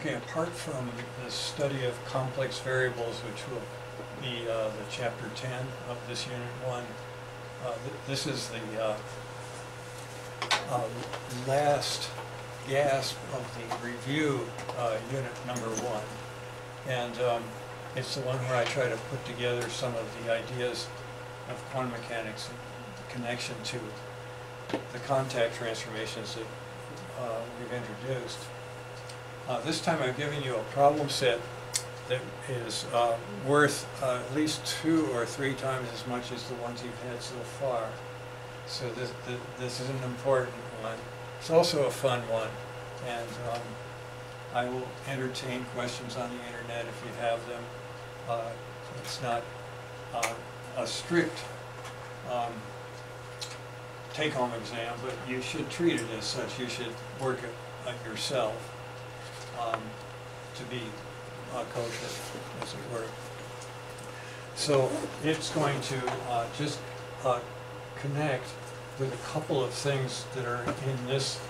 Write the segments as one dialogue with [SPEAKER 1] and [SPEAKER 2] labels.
[SPEAKER 1] Okay, apart from the study of complex variables, which will be uh, the chapter 10 of this unit 1, uh, th- this is the uh, uh, last gasp of the review uh, unit number 1. And um, it's the one where I try to put together some of the ideas of quantum mechanics in connection to the contact transformations that uh, we've introduced. Uh, This time I've given you a problem set that is uh, worth uh, at least two or three times as much as the ones you've had so far. So this, th- this is an important one. It's also a fun one. And um, I will entertain questions on the internet if you have them. Uh, It's not uh, a strict um, take-home exam, but you should treat it as such. You should work it uh, yourself um, to be uh, kosher, as it were. So it's going to uh, just uh, connect with a couple of things that are in this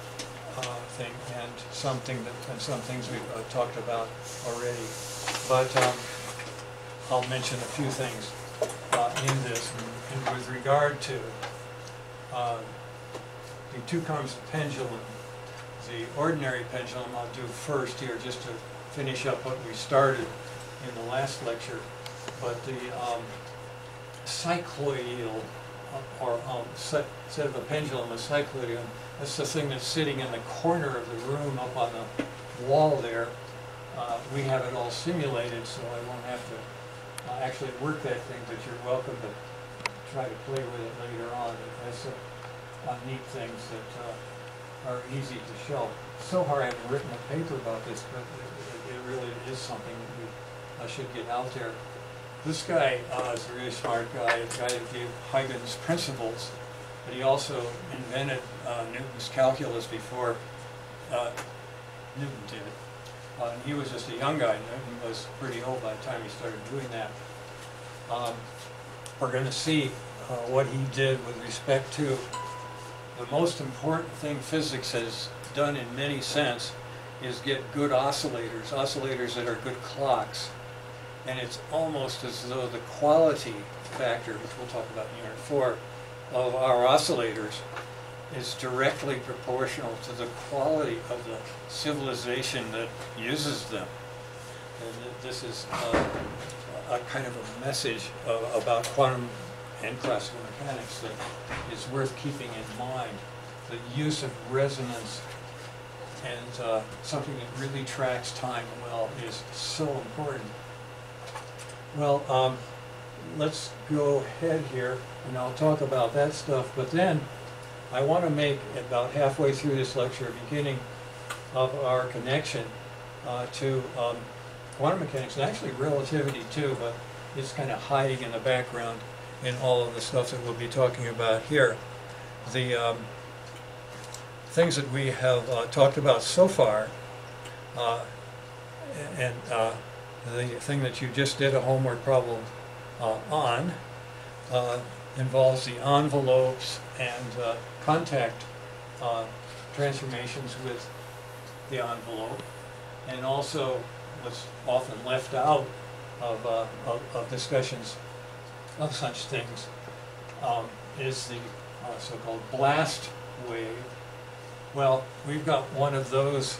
[SPEAKER 1] uh, thing and something that, and some things we've uh, talked about already. But um, I'll mention a few things uh, in this. And- And with regard to the two comes pendulum, the ordinary pendulum I'll do first here, just to finish up what we started in the last lecture. But the um, cycloidal, uh, or um, instead of a pendulum, a cycloidal, that's the thing that's sitting in the corner of the room up on the wall there. Uh, We have it all simulated, so I won't have to uh, actually work that thing, but you're welcome to try to play with it later on. Has some uh, neat things that uh, are easy to show. So far, I haven't written a paper about this, but it- it really is something that we uh, should get out there. This guy uh, is a really smart guy, a guy that gave Huygens principles, but he also invented uh, Newton's calculus before uh, Newton did it. Uh, and He was just a young guy, Newton was pretty old by the time he started doing that. Um, We're gonna see uh, what he did with respect to the most important thing physics has done in many sense is get good oscillators, oscillators that are good clocks. And it's almost as though the quality factor, which we'll talk about in unit four, of our oscillators is directly proportional to the quality of the civilization that uses them. And this is uh, a kind of a message uh, about quantum and classical mechanics that is worth keeping in mind. The use of resonance and uh, something that really tracks time well is so important. Well, um, let's go ahead here and I'll talk about that stuff, but then I want to make about halfway through this lecture, a beginning of our connection uh, to um, quantum mechanics, and actually relativity too, but it's kind of hiding in the background in all of the stuff that we'll be talking about here. The um, things that we have uh, talked about so far, uh, and uh, the thing that you just did a homework problem uh, on, uh, involves the envelopes and uh, contact transformations with the envelope, and also what's often left out of, of, of discussions of such things um, is the uh, so-called blast wave. Well, we've got one of those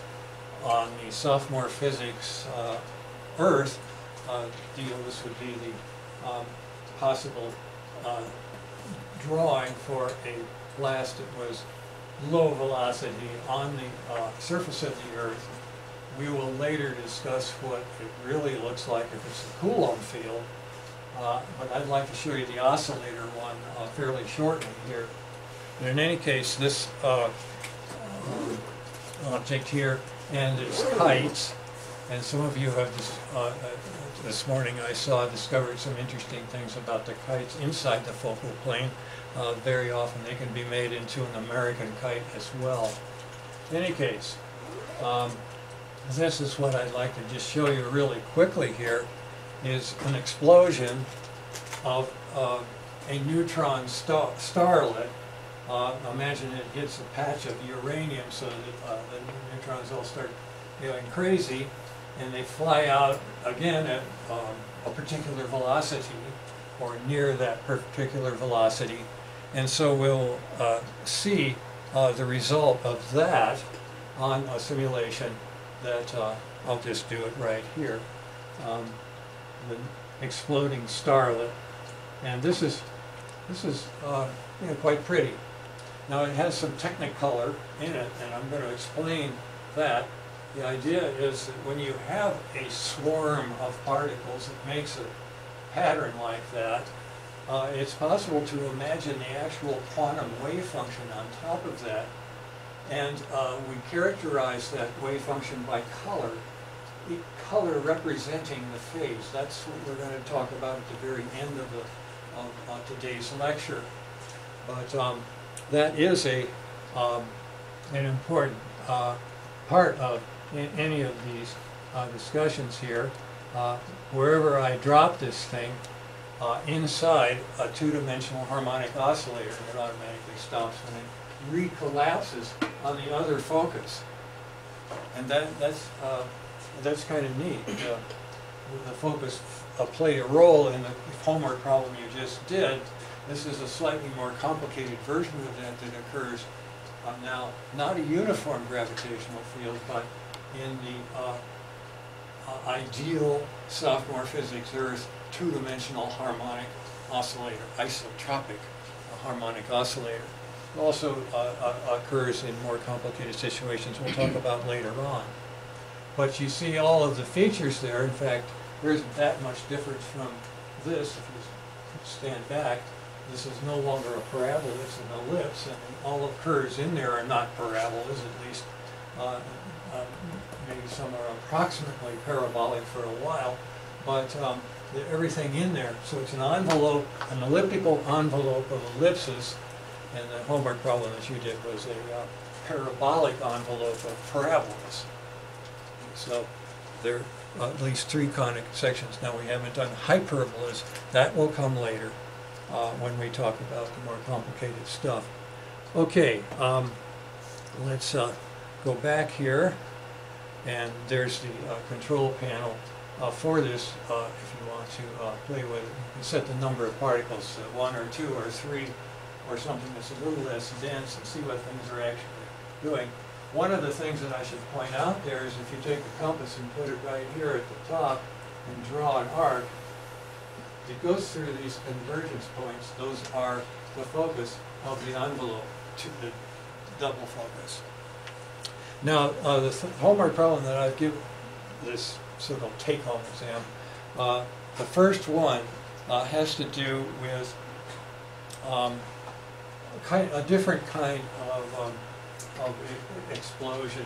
[SPEAKER 1] on the sophomore physics uh, Earth uh, deal. This would be the um, possible uh, drawing for a blast that was low velocity on the uh, surface of the Earth. We will later discuss what it really looks like if it's a Coulomb field. Uh, But I'd like to show you the oscillator one uh, fairly shortly here. But in any case, this uh, um, object here and its kites, and some of you have, this, uh, uh, this morning I saw, discovered some interesting things about the kites inside the focal plane. Uh, Very often they can be made into an American kite as well. In any case, um, this is what I'd like to just show you really quickly here, is an explosion of uh, a neutron star starlet. Uh, Imagine it hits a patch of uranium so that uh, the neutrons all start going crazy, and they fly out again at um, a particular velocity or near that particular velocity. And so we'll uh, see uh, the result of that on a simulation that uh, I'll just do it right here. Um, the exploding starlet. And this is, this is uh, you know, quite pretty. Now it has some technicolor in it, and I'm going to explain that. The idea is that when you have a swarm of particles that makes a pattern like that, uh, it's possible to imagine the actual quantum wave function on top of that. And uh, we characterize that wave function by color, color representing the phase. That's what we're going to talk about at the very end of, the, of uh, today's lecture. But um, that is a, um, an important uh, part of any of these uh, discussions here. Uh, Wherever I drop this thing, uh, inside a two-dimensional harmonic oscillator, it automatically stops and it recollapses on the other focus. And that, that's, uh, that's kind of neat. The focus uh, played a role in the homework problem you just did. This is a slightly more complicated version of that that occurs uh, now, not a uniform gravitational field, but in the uh, uh, ideal sophomore physics Earth two-dimensional harmonic oscillator, isotropic uh, harmonic oscillator. Also uh, uh, occurs in more complicated situations we'll talk about later on. But you see all of the features there. In fact, there isn't that much difference from this. If you stand back, this is no longer a parabola, it's an ellipse, and all the curves in there are not parabolas, at least. Uh, uh, maybe some are approximately parabolic for a while, but um, everything in there. So it's an envelope, an elliptical envelope of ellipses, and the homework problem that you did was a uh, parabolic envelope of parabolas. So there are at least three conic sections. Now, we haven't done hyperbolas. That will come later uh, when we talk about the more complicated stuff. Okay, um, let's uh, go back here. And there's the uh, control panel uh, for this, uh, if you want to uh, play with it. You can set the number of particles, uh, one or two or three, or something that's a little less dense and see what things are actually doing. One of the things that I should point out there is if you take the compass and put it right here at the top and draw an arc, it goes through these convergence points. Those are the focus of the envelope to the double focus. Now, uh, the th- homework problem that I give this sort of take-home exam, uh, the first one uh, has to do with um, a kind, a different kind of, um, of explosion.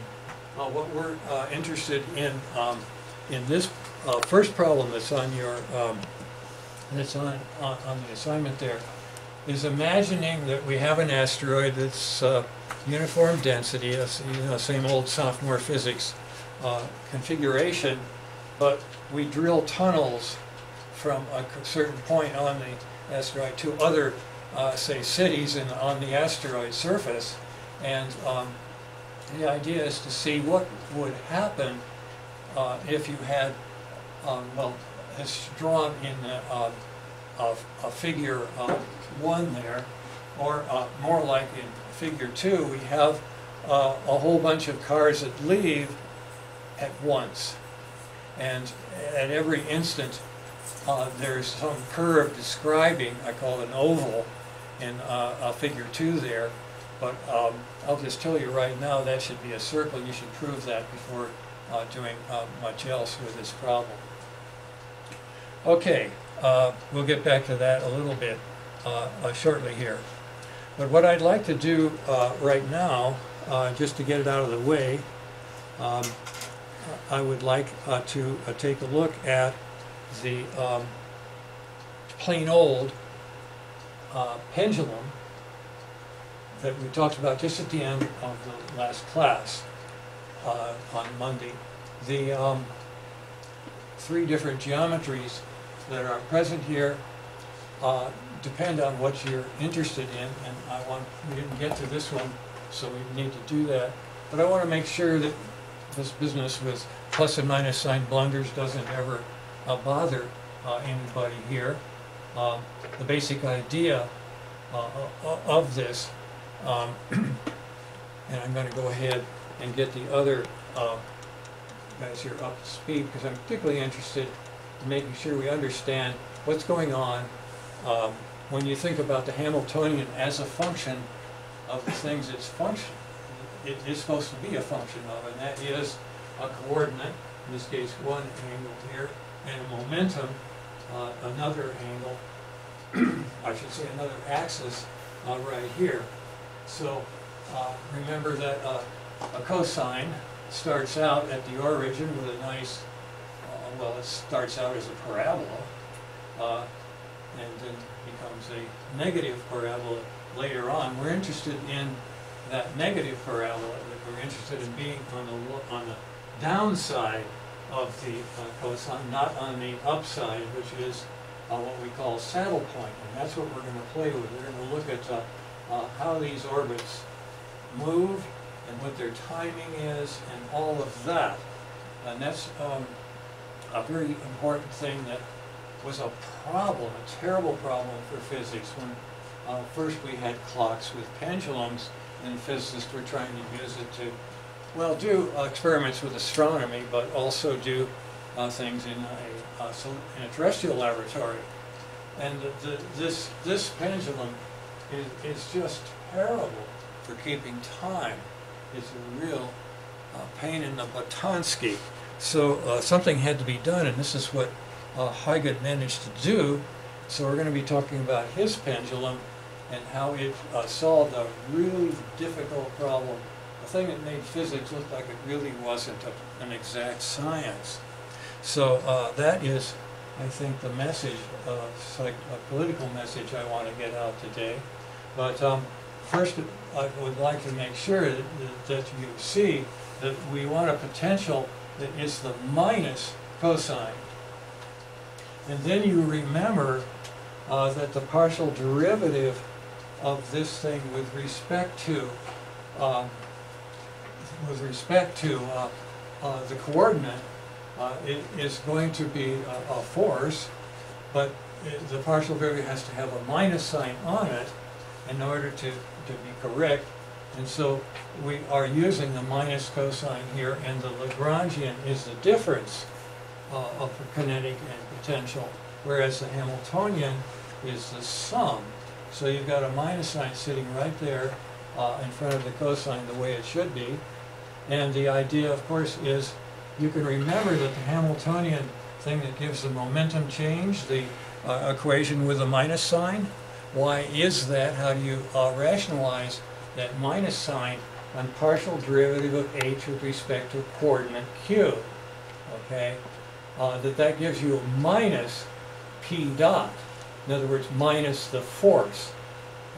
[SPEAKER 1] Uh, what we're uh, interested in um, in this uh, first problem that's on your um, that's on, on on the assignment there is imagining that we have an asteroid that's uh, uniform density, you know, same old sophomore physics uh, configuration, but we drill tunnels from a certain point on the asteroid to other, uh, say, cities in, on the asteroid surface. And um, the idea is to see what would happen uh, if you had, um, well, it's drawn in the, uh, a, a figure uh, one there, or uh, more like in figure two, we have uh, a whole bunch of cars that leave at once. And at every instant, uh, there's some curve describing, I call it an oval, in uh, figure two there. But um, I'll just tell you right now, that should be a circle. You should prove that before uh, doing uh, much else with this problem. Okay, uh, we'll get back to that a little bit uh, uh, shortly here. But what I'd like to do uh, right now, just to get it out of the way, um, I would like to take a look at the um, plain old pendulum that we talked about just at the end of the last class uh, on Monday. The um, three different geometries that are present here uh, depend on what you're interested in, and I want, we didn't get to this one, so we need to do that. But I want to make sure that this business with plus and minus sign blunders doesn't ever uh, bother uh, anybody here. Um, The basic idea uh, of this, um, and I'm gonna go ahead and get the other uh, guys here up to speed, because I'm particularly interested in making sure we understand what's going on um, when you think about the Hamiltonian as a function of the things it's function, it is supposed to be a function of, and that is a coordinate, in this case, one angle here, and a momentum, uh, another angle, I should say another axis, uh, right here. So, uh, remember that, uh, a cosine starts out at the origin with a nice, uh, well, it starts out as a parabola, uh, and then becomes a negative parabola later on. We're interested in that negative parabola, we're interested in being on the, on the downside of the uh, cosine, not on the upside, which is uh, what we call saddle point. And that's what we're gonna play with. We're gonna look at uh, how these orbits move and what their timing is and all of that. And that's um, a very important thing that was a problem, a terrible problem for physics when uh, first we had clocks with pendulums and physicists were trying to use it to, well, do uh, experiments with astronomy, but also do uh, things in a, uh, in a terrestrial laboratory. And the, the, this, this pendulum is, is just terrible for keeping time. It's a real uh, pain in the Botansky. So uh, something had to be done, and this is what uh, Huygens managed to do. So we're going to be talking about his pendulum and how it uh, solved a really difficult problem, a thing that made physics look like it really wasn't a, an exact science. So uh, that is, I think, the message, uh, psych- a political message I want to get out today. But um, first, I would like to make sure that, that you see that we want a potential that is the minus cosine. And then you remember uh, that the partial derivative of this thing with respect to, um, with respect to uh, uh, the coordinate uh, it is going to be a, a force, but it- the partial derivative has to have a minus sign on it in order to, to be correct. And so we are using the minus cosine here, and the Lagrangian is the difference uh, of kinetic and potential, whereas the Hamiltonian is the sum. So you've got a minus sign sitting right there uh, in front of the cosine the way it should be. And the idea, of course, is you can remember that the Hamiltonian thing that gives the momentum change, the uh, equation with a minus sign, why is that? How do you uh, rationalize that minus sign on partial derivative of h with respect to coordinate q? Okay, uh, that that gives you minus p dot. In other words, minus the force.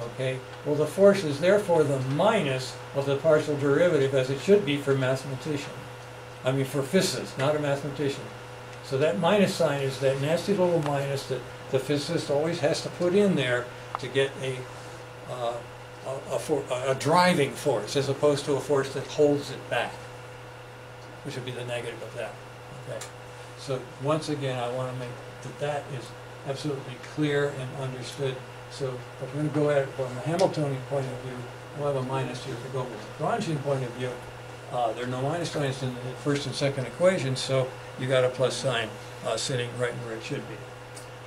[SPEAKER 1] Okay, well the force is therefore the minus of the partial derivative as it should be for a mathematician. I mean for physicists, not a mathematician. So that minus sign is that nasty little minus that the physicist always has to put in there to get a, uh, a, a, for, a driving force as opposed to a force that holds it back, which would be the negative of that. Okay. So once again, I want to make that that is absolutely clear and understood. So if we're going to go at it from the Hamiltonian point of view, we'll have a minus here. If we go from the Lagrangian point of view, uh, there are no minus signs in the first and second equations, so you got a plus sign uh, sitting right where it should be.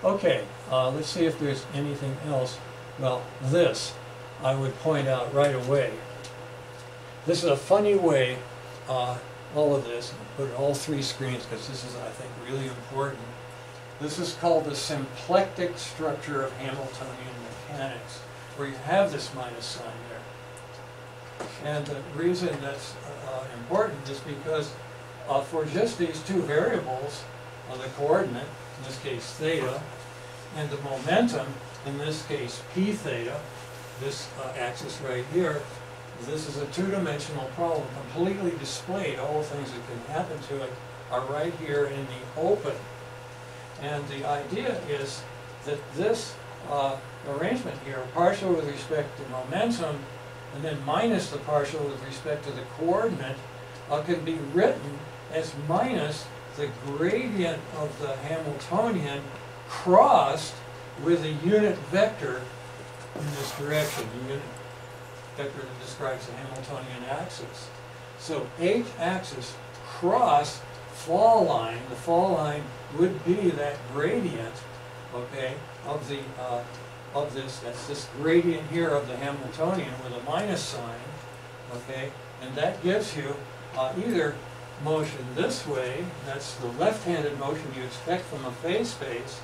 [SPEAKER 1] Okay, uh, let's see if there's anything else. Well, this I would point out right away. This is a funny way, uh, all of this, put it all three screens because this is, I think, really important. This is called the symplectic structure of Hamiltonian mechanics, where you have this minus sign there. And the reason that's important is because uh, for just these two variables, uh, the coordinate, in this case theta, and the momentum, in this case p theta, this uh, axis right here, this is a two-dimensional problem, completely displayed. All the things that can happen to it are right here in the open. And the idea is that this uh, arrangement here, partial with respect to momentum, and then minus the partial with respect to the coordinate, uh, can be written as minus the gradient of the Hamiltonian crossed with a unit vector in this direction, the unit vector that describes the Hamiltonian axis. So h-axis cross fall line, the fall line would be that gradient, okay, of the, uh, of this, that's this gradient here of the Hamiltonian with a minus sign, okay, and that gives you uh, either motion this way, that's the left-handed motion you expect from a phase space,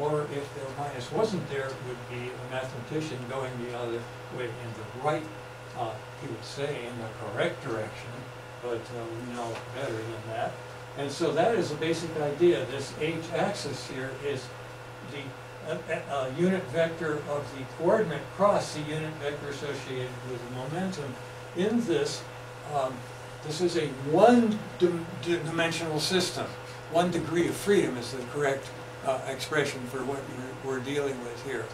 [SPEAKER 1] or if the minus wasn't there, it would be a mathematician going the other way in the right, uh, he would say, in the correct direction, but uh, we know better than that. And so that is the basic idea. This h-axis here is the uh, uh, unit vector of the coordinate cross the unit vector associated with the momentum. In this, um, this is a one-dimensional system. One degree of freedom is the correct uh, expression for what we're, dealing with here.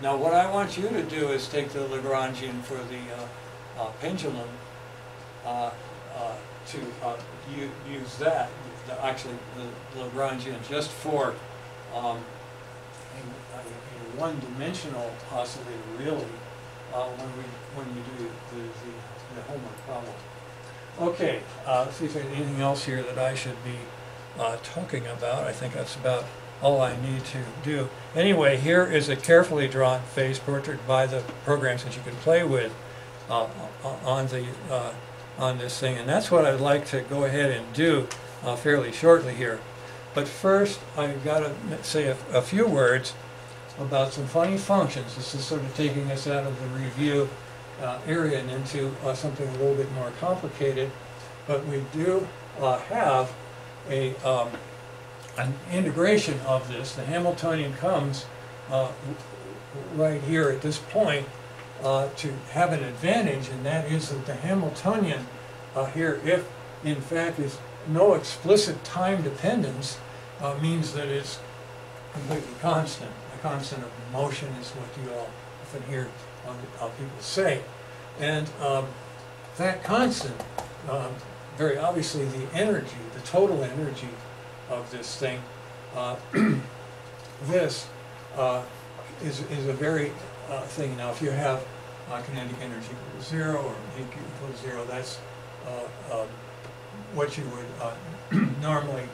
[SPEAKER 1] Now, what I want you to do is take the Lagrangian for the uh, uh, pendulum uh, uh, to uh, use that, actually, the Lagrangian, just for um, a, a- a one-dimensional oscillator, really, uh, when we, when you do the, the, the homework problem. Okay, uh, see if there's anything else here that I should be uh, talking about. I think that's about all I need to do. Anyway, here is a carefully drawn phase portrait by the programs that you can play with uh, on the uh, on this thing, and that's what I'd like to go ahead and do uh, fairly shortly here. But first, I've got to say a, a few words about some funny functions. This is sort of taking us out of the review uh, area and into uh, something a little bit more complicated. But we do uh, have a um, an integration of this. The Hamiltonian comes uh, right here at this point uh, to have an advantage, and that is that the Hamiltonian uh, here, if in fact is no explicit time dependence, means that it's completely constant. Constant of motion is what you all often hear uh, people say. And um, that constant, um, very obviously the energy, the total energy of this thing, uh, this uh, is, is a very uh, thing. Now, if you have uh, kinetic energy equal to zero or equal to zero, that's uh, um, what you would uh, normally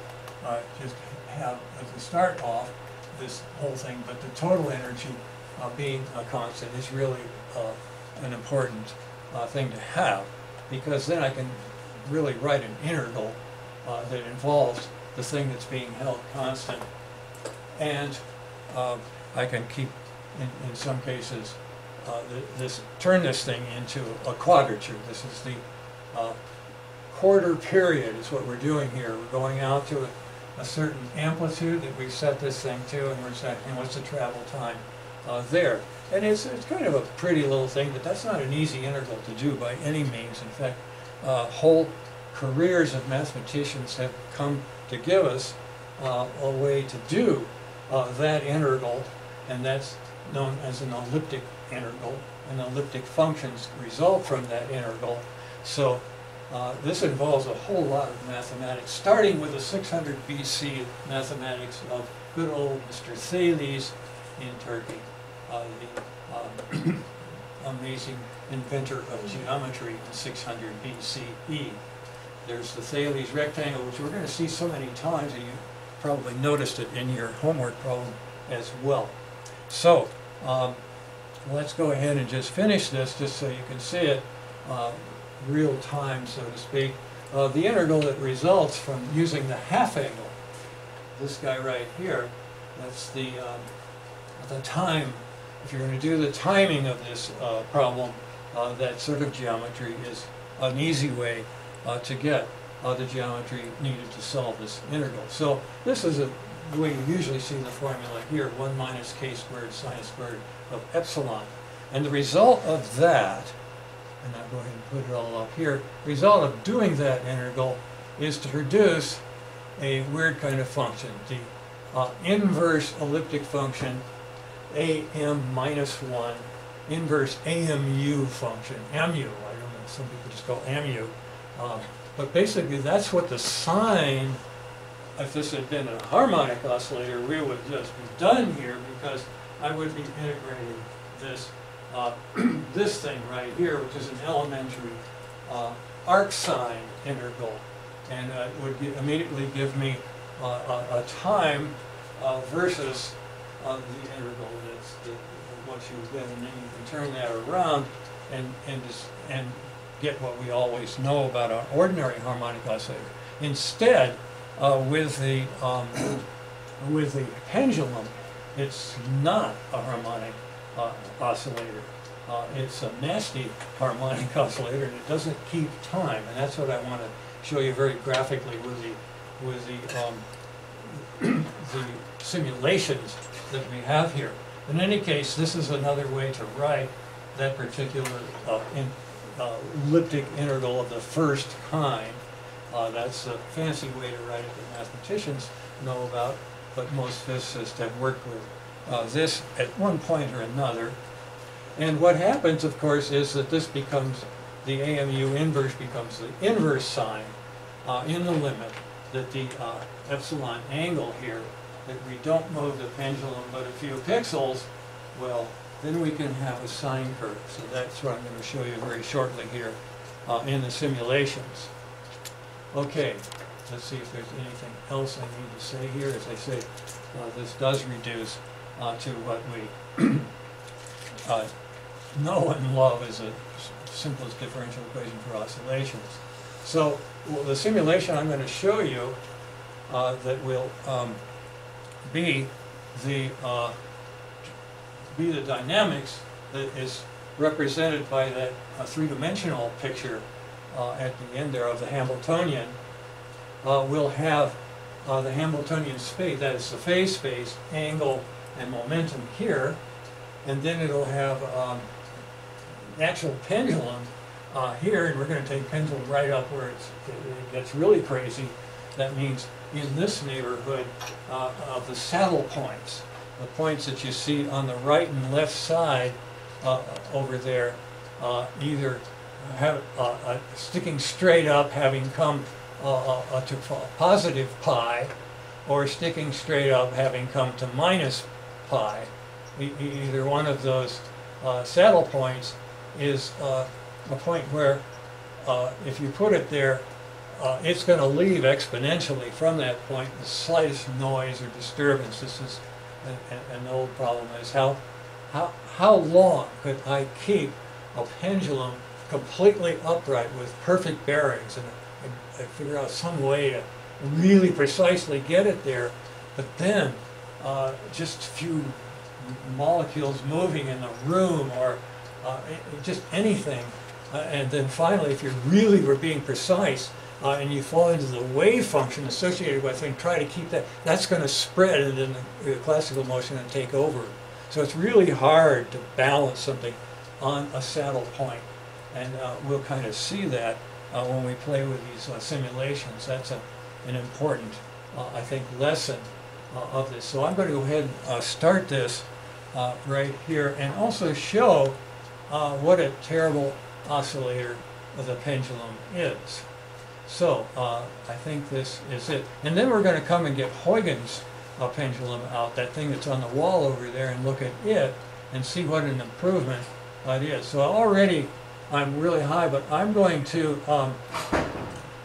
[SPEAKER 1] just have as a start off this whole thing. But the total energy uh, being a constant is really uh, an important uh, thing to have because then I can really write an integral uh, that involves the thing that's being held constant. And uh, I can keep, in, in some cases, uh, th- this, turn this thing into a quadrature. This is the quarter period is what we're doing here. We're going out to a, a certain amplitude that we set this thing to, and we're saying, what's the travel time uh, there? And it's, it's kind of a pretty little thing, but that's not an easy integral to do by any means. In fact, uh, whole careers of mathematicians have come to give us uh, a way to do uh, that integral, and that's known as an elliptic integral, and elliptic functions result from that integral. So uh, this involves a whole lot of mathematics, starting with the 600 BC mathematics of good old Mr. Thales in Turkey, uh, the um, amazing inventor of geometry in 600 BCE. There's the Thales rectangle, which we're going to see so many times, and you probably noticed it in your homework problem as well. So, um, let's go ahead and just finish this, just so you can see it uh, real time, so to speak. Uh, the integral that results from using the half angle, this guy right here, that's the, um, the time, if you're going to do the timing of this uh, problem, uh, that sort of geometry is an easy way uh, to get uh, the geometry needed to solve this integral. So this is a, the way you usually see the formula here, 1 minus k squared sine squared of epsilon. And the result of that, and I'll go ahead and put it all up here, result of doing that integral is to produce a weird kind of function, the uh, inverse elliptic function am minus 1, inverse amu function, mu, I don't know, some people just call amu, Uh, But basically, that's what the sine, if this had been a harmonic oscillator, we would just be done here because I would be integrating this, uh, this thing right here, which is an elementary uh, arc sine integral. And uh, it would immediately give me uh, a, a time uh, versus uh, the integral that's the, what you get, and then you can turn that around and, and just, and get what we always know about an ordinary harmonic oscillator. Instead, with the, um, with the pendulum, it's not a harmonic uh, oscillator. Uh, it's a nasty harmonic oscillator and it doesn't keep time. And that's what I want to show you very graphically with the, with the, um, the simulations that we have here. In any case, this is another way to write that particular uh, in, uh, elliptic integral of the first kind. Uh, that's a fancy way to write it that mathematicians know about, but most physicists have worked with uh, this at one point or another. And what happens, of course, is that this becomes, the AMU inverse becomes the inverse sine uh, in the limit that the uh, epsilon angle here, that we don't move the pendulum but a few pixels, well, then we can have a sine curve. So that's what I'm going to show you very shortly here uh, in the simulations. Okay, let's see if there's anything else I need to say here. As I say, uh, this does reduce uh, to what we uh, know and love as a s- simplest differential equation for oscillations. So well, the simulation I'm going to show you uh, that will um, be the uh, be the dynamics that is represented by that uh, three-dimensional picture uh, at the end there of the Hamiltonian, will have the Hamiltonian space, that is the phase space, angle, and momentum here, and then it'll have um, actual pendulum uh, here, and we're going to take pendulum right up where it's, it gets really crazy. That means in this neighborhood uh, of the saddle points, the points that you see on the right and left side uh, over there, uh, either have, uh, uh, sticking straight up, having come to po- positive pi, or sticking straight up, having come to minus pi. E- Either one of those uh, saddle points is uh, a point where uh, if you put it there, uh, it's going to leave exponentially from that point. The slightest noise or disturbance, this is an, an- an old problem, is how, how, how long could I keep a pendulum completely upright with perfect bearings? And I, I figure out some way to really precisely get it there, but then uh, just a few molecules moving in the room or uh, just anything. Uh, and then finally, if you really were being precise uh, and you fall into the wave function associated with it and try to keep that, that's going to spread and then the classical motion and take over. So it's really hard to balance something on a saddle point. And uh, we'll kind of see that uh, when we play with these simulations. That's a, an important, I think, lesson of this. So I'm going to go ahead and uh, start this uh, right here and also show uh, what a terrible oscillator the pendulum is. So uh, I think this is it. And then we're going to come and get Huygens uh, pendulum out, that thing that's on the wall over there, and look at it and see what an improvement it is. So already I'm really high, but I'm going to um,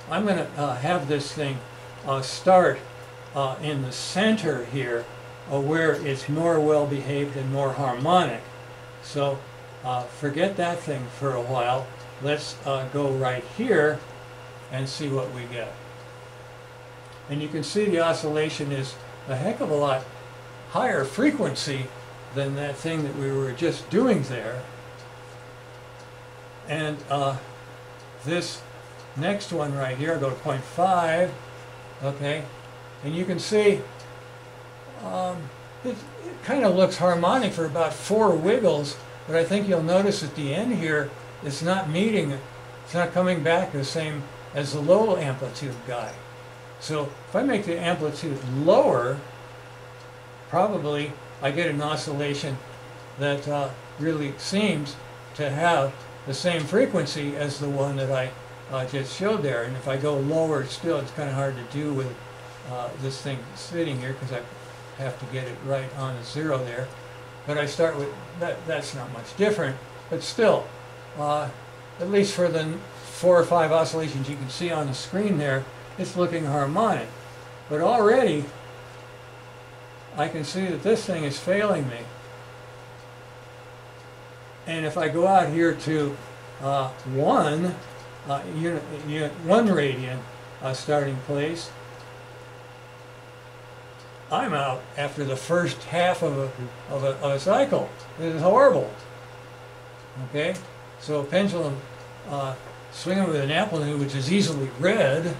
[SPEAKER 1] I'm going to uh, have this thing uh, start uh, in the center here, uh, where it's more well behaved and more harmonic. So uh, forget that thing for a while. Let's uh, go right here and see what we get. And you can see the oscillation is a heck of a lot higher frequency than that thing that we were just doing there. And uh, this next one right here, go to 0.5, okay, and you can see um, it, it kind of looks harmonic for about four wiggles, but I think you'll notice at the end here, it's not meeting, it's not coming back the same as the low amplitude guy. So if I make the amplitude lower, probably I get an oscillation that uh, really seems to have the same frequency as the one that I uh, just showed there. And if I go lower still, it's kind of hard to do with uh, this thing sitting here because I have to get it right on the zero there. But I start with, that, that's not much different, but still, uh, at least for the four or five oscillations you can see on the screen there, it's looking harmonic. But already, I can see that this thing is failing me. And if I go out here to uh, one uh, unit, unit, one radian uh, starting place, I'm out after the first half of a, of a, of a cycle. This is horrible. Okay, so a pendulum uh, swinging with an amplitude which is easily read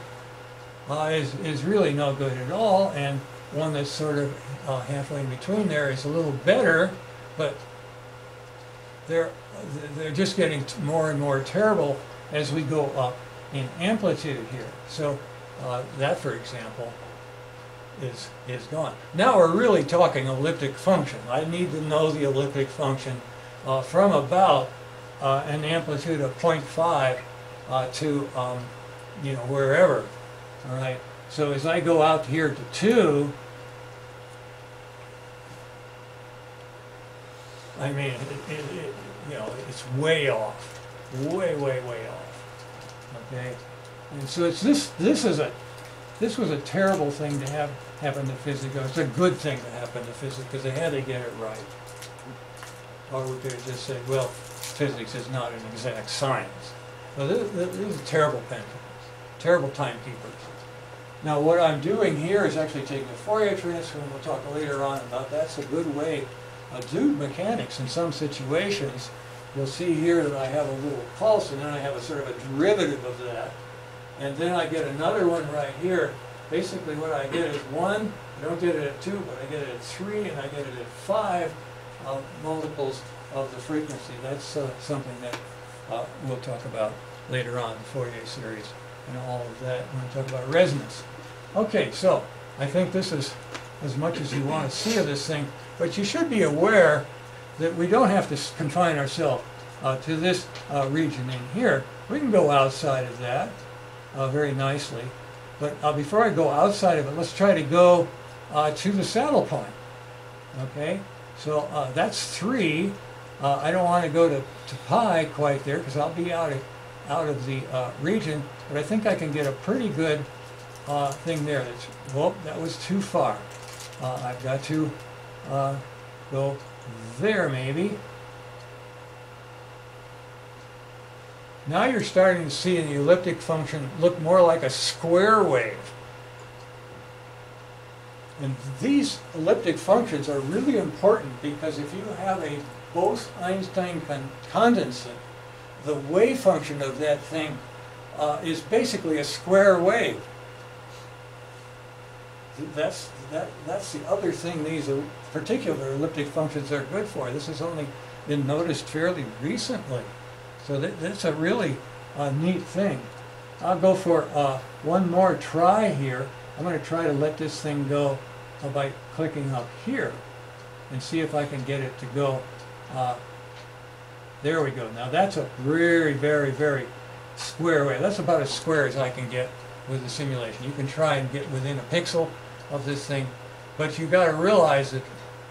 [SPEAKER 1] uh, is, is really no good at all, and one that's sort of uh, halfway in between there is a little better, but they're, they're just getting more and more terrible as we go up in amplitude here. So uh, that, for example, is, is gone. Now we're really talking elliptic function. I need to know the elliptic function uh, from about uh, an amplitude of 0.5 uh, to, um, you know, wherever. All right. So as I go out here to 2, I mean, it, it, it, you know, it's way off, way, way, way off. Okay, and so it's this. This is a, this was a terrible thing to have happen to physics. It's a good thing to happen to physics because they had to get it right. Or could have just said, well, physics is not an exact science. So this, this is terrible pendulums, terrible timekeepers. Now what I'm doing here is actually taking a Fourier transform. We'll talk later on about that's a good way uh, do mechanics in some situations, you'll see here that I have a little pulse and then I have a sort of a derivative of that. And then I get another one right here. Basically what I get is one, I don't get it at two, but I get it at three and I get it at five uh, multiples of the frequency. That's uh, something that uh, we'll talk about later on, the Fourier series and all of that when we talk about resonance. Okay, so I think this is as much as you want to see of this thing. But you should be aware that we don't have to confine ourselves uh, to this uh, region in here. We can go outside of that uh, very nicely. But uh, before I go outside of it, let's try to go uh, to the saddle point. Okay, so uh, that's three. Uh, I don't want to go to, to pi quite there because I'll be out of, out of the uh, region, but I think I can get a pretty good thing there. That's, well, that was too far. I've got to go there maybe. Now you're starting to see the elliptic function look more like a square wave. And these elliptic functions are really important because if you have a Bose-Einstein con- condensate, the wave function of that thing uh, is basically a square wave. That's, that, that's the other thing these particular elliptic functions are good for. This has only been noticed fairly recently. So that, that's a really uh, neat thing. I'll go for uh, one more try here. I'm going to try to let this thing go uh, by clicking up here and see if I can get it to go. Uh, there we go. Now that's a very, very, very square way. That's about as square as I can get with the simulation. You can try and get within a pixel of this thing, but you've got to realize that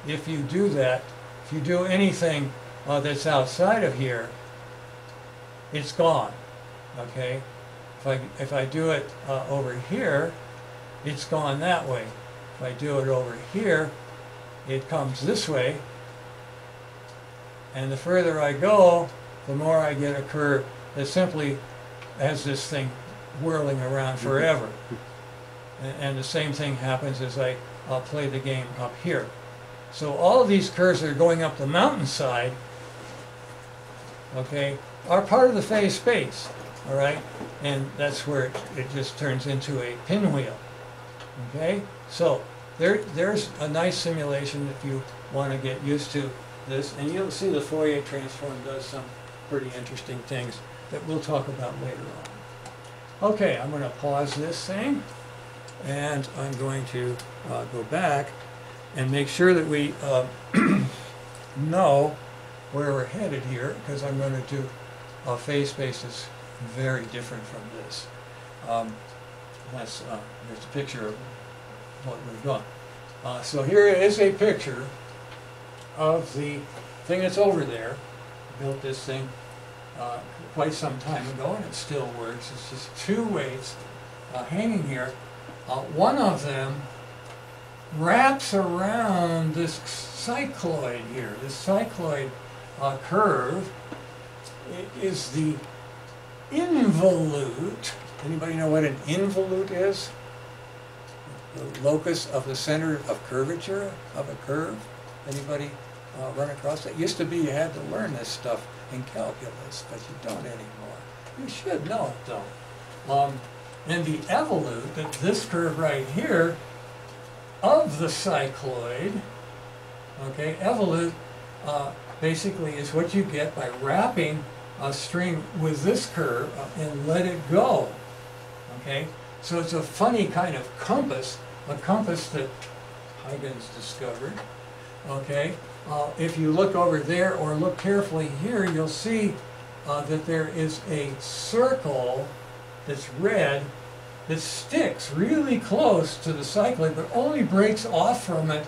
[SPEAKER 1] if you do that, if you do anything uh, that's outside of here, it's gone. Okay, if I if I do it uh, over here, it's gone that way. If I do it over here, it comes this way. And the further I go, the more I get a curve that simply has this thing whirling around forever. And, and the same thing happens as I uh, play the game up here. So all of these curves are going up the mountainside, okay, are part of the phase space, all right? And that's where it, it just turns into a pinwheel, okay? So there, there's a nice simulation if you want to get used to this. And you'll see the Fourier transform does some pretty interesting things that we'll talk about later on. Okay, I'm going to pause this thing and I'm going to uh, go back and make sure that we uh, know where we're headed here because I'm going to do uh, phase spaces very different from this. Um, that's, uh, there's a picture of what we've done. Uh, so here is a picture of the thing that's over there. Built this thing uh, quite some time ago, and it still works. It's just two weights uh, hanging here. Uh, one of them wraps around this cycloid here. This cycloid uh, curve is the involute. Anybody know what an involute is? The locus of the center of curvature of a curve. Anybody uh, run across that? Used to be you had to learn this stuff in calculus, but you don't anymore. You should know it though. Um, and the evolute, that this curve right here, of the cycloid, okay, evolute uh, basically is what you get by wrapping a string with this curve and let it go. Okay, so it's a funny kind of compass, a compass that Huygens discovered. Okay, uh, if you look over there or look carefully here, you'll see uh, that there is a circle that's red that sticks really close to the cycloid, but only breaks off from it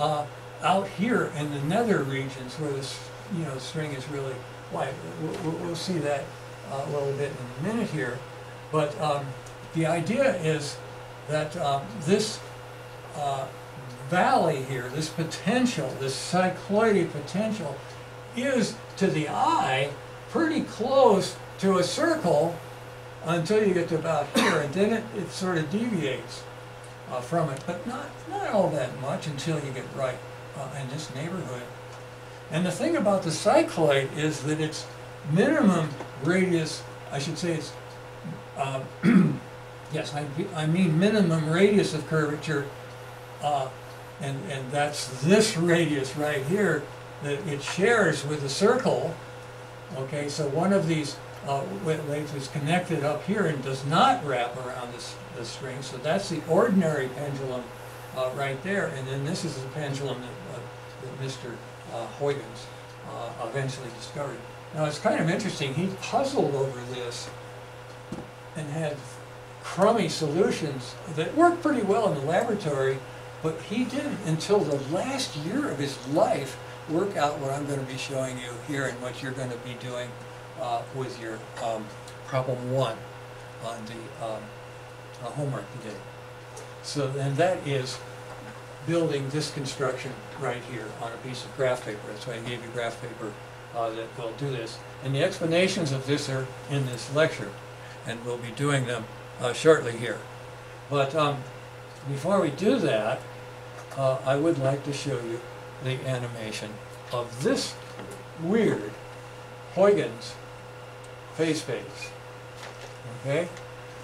[SPEAKER 1] uh, out here in the nether regions where this, you know, string is really We'll, we'll- we'll see that uh, a little bit in a minute here. But um, the idea is that um, this uh, valley here, this potential, this cycloidal potential, is to the eye pretty close to a circle until you get to about here, and then it, it sort of deviates uh, from it, but not, not all that much until you get right uh, in this neighborhood. And the thing about the cycloid is that its minimum radius, I should say it's, uh, yes, I, I mean minimum radius of curvature, uh, and, and that's this radius right here that it shares with the circle. Okay, so one of these uh, is connected up here and does not wrap around this, this string. So that's the ordinary pendulum uh, right there. And then this is the pendulum that, uh, that Mr. Uh, Huygens uh, eventually discovered. Now it's kind of interesting. He puzzled over this and had crummy solutions that worked pretty well in the laboratory, but he didn't until the last year of his life work out what I'm going to be showing you here and what you're going to be doing uh, with your um, problem one on the um, uh, homework today. So, and that is building this construction right here on a piece of graph paper. That's why I gave you graph paper uh, that will do this. And the explanations of this are in this lecture, and we'll be doing them uh, shortly here. But um, before we do that, uh, I would like to show you the animation of this weird Huygens phase space. Okay?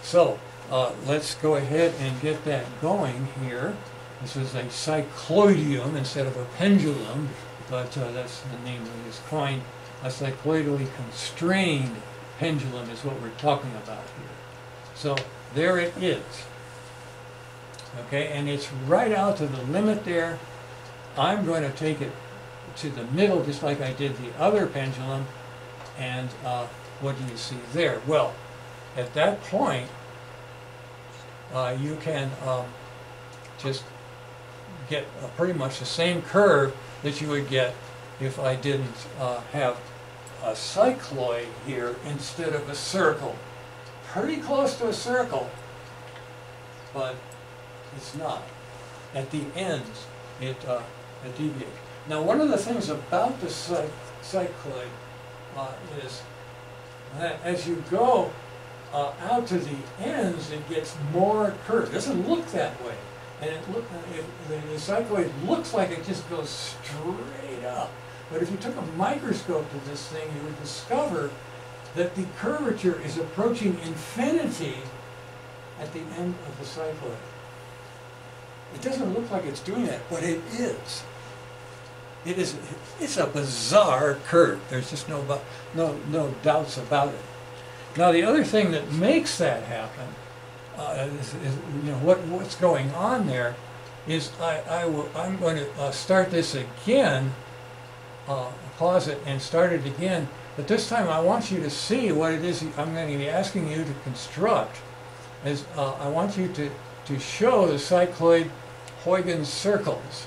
[SPEAKER 1] So, uh, let's go ahead and get that going here. This is a cycloidium instead of a pendulum, but uh, that's the name we just coined. A cycloidally constrained pendulum is what we're talking about here. So there it is. Okay, and it's right out to the limit there. I'm going to take it to the middle just like I did the other pendulum. And uh, what do you see there? Well, at that point, uh, you can um, just get pretty much the same curve that you would get if I didn't uh, have a cycloid here instead of a circle. Pretty close to a circle, but it's not. At the ends, it, uh, it deviates. Now, one of the things about the cy- cycloid uh, is that as you go uh, out to the ends, it gets more curved. It doesn't look that way. And it look, uh, it, the, the cycloid looks like it just goes straight up. But if you took a microscope to this thing, you would discover that the curvature is approaching infinity at the end of the cycloid. It doesn't look like it's doing that, but it is. It is. It's a bizarre curve. There's just no no no doubts about it. Now the other thing that makes that happen uh, is, is you know what what's going on there is I, I will I'm going to uh, start this again, uh, pause it and start it again But this time I want you to see what it is I'm going to be asking you to construct. Is uh, I want you to, to show the cycloid Huygens circles,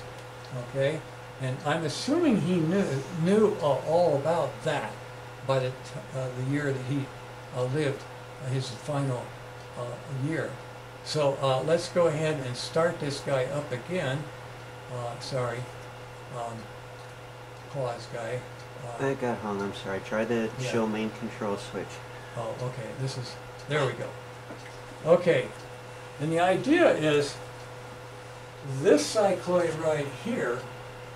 [SPEAKER 1] okay? And I'm assuming he knew, knew uh, all about that by the, uh, the year that he lived, his final uh, year. So uh, let's go ahead and start this guy up again. Uh, sorry, um, pause guy. Uh,
[SPEAKER 2] I got hung, I'm sorry. Try the
[SPEAKER 1] Yeah.
[SPEAKER 2] show main control switch.
[SPEAKER 1] Oh, okay, this is, there we go. Okay, and the idea is this cycloid right here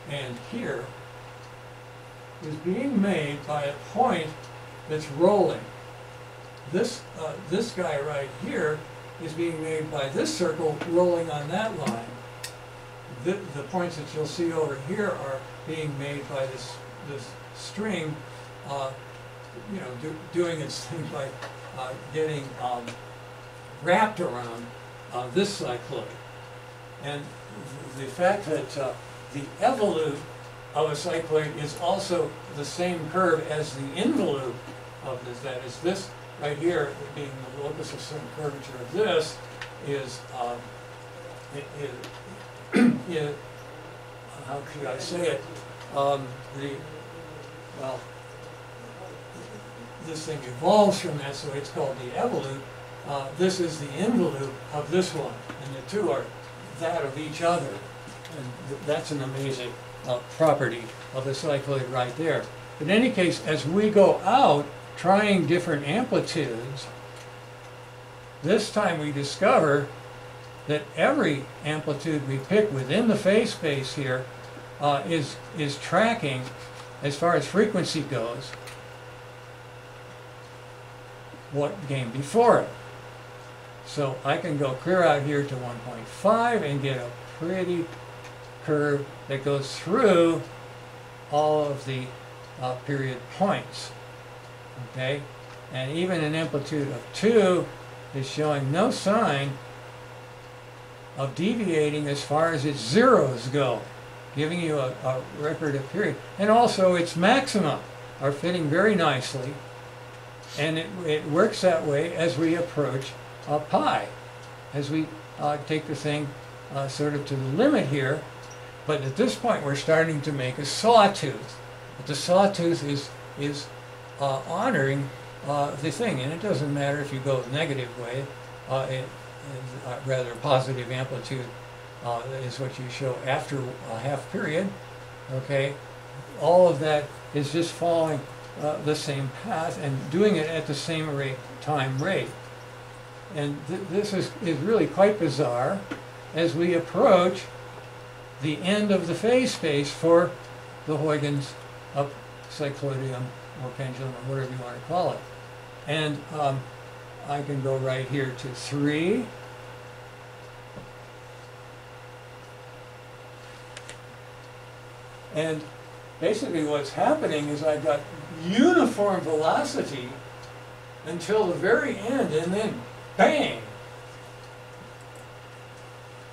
[SPEAKER 1] and here is being made by a point that's rolling. This, uh, this guy right here is being made by this circle rolling on that line. The, the points that you'll see over here are being made by this, this string, uh, you know, do, doing its thing by uh, getting um, wrapped around uh, this cycloid. And the fact that uh, the evolute of a cycloid is also the same curve as the involute of this, that is this right here being the locus of some curvature of this is, um, it, it, it, how should I say it? Um, the, well, this thing evolves from that, so it's called the evolute. Uh, this is the involute of this one, and the two are that of each other. And th- that's an amazing uh, property of the cycloid right there. In any case, as we go out trying different amplitudes, this time we discover that every amplitude we pick within the phase space here uh, is, is tracking, as far as frequency goes, what came before it. So I can go clear out here to 1.5 and get a pretty curve that goes through all of the uh, period points. Okay? And even an amplitude of 2 is showing no sign of deviating as far as its zeros go, giving you a, a record of period. And also its maxima are fitting very nicely and it, it works that way as we approach uh, pi, as we uh, take the thing uh, sort of to the limit here. But at this point, we're starting to make a sawtooth. But the sawtooth is, is uh, honoring uh, the thing, and it doesn't matter if you go the negative way, uh, it, it, uh, rather positive amplitude uh, is what you show after a half period, okay? All of that is just following uh, the same path and doing it at the same rate, time rate. And th- this is, is really quite bizarre as we approach the end of the phase space for the Huygens up cycloidium or pendulum or whatever you want to call it. And um, I can go right here to three. And basically what's happening is I've got uniform velocity until the very end and then bang!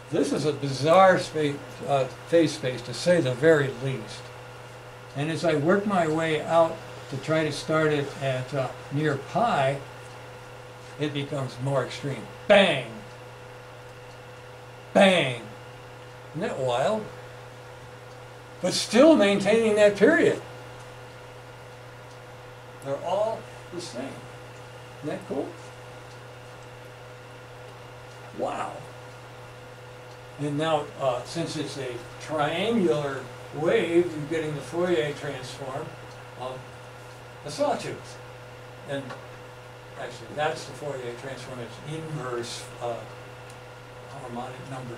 [SPEAKER 1] This is a bizarre space, uh, phase space to say the very least. And as I work my way out to try to start it at uh, near pi, it becomes more extreme. Bang! Bang! Isn't that wild? But still maintaining that period. They're all the same. Isn't that cool? Wow. And now, uh, since it's a triangular wave, you're getting the Fourier transform of a sawtooth. And actually, that's the Fourier transform. It's inverse uh, harmonic number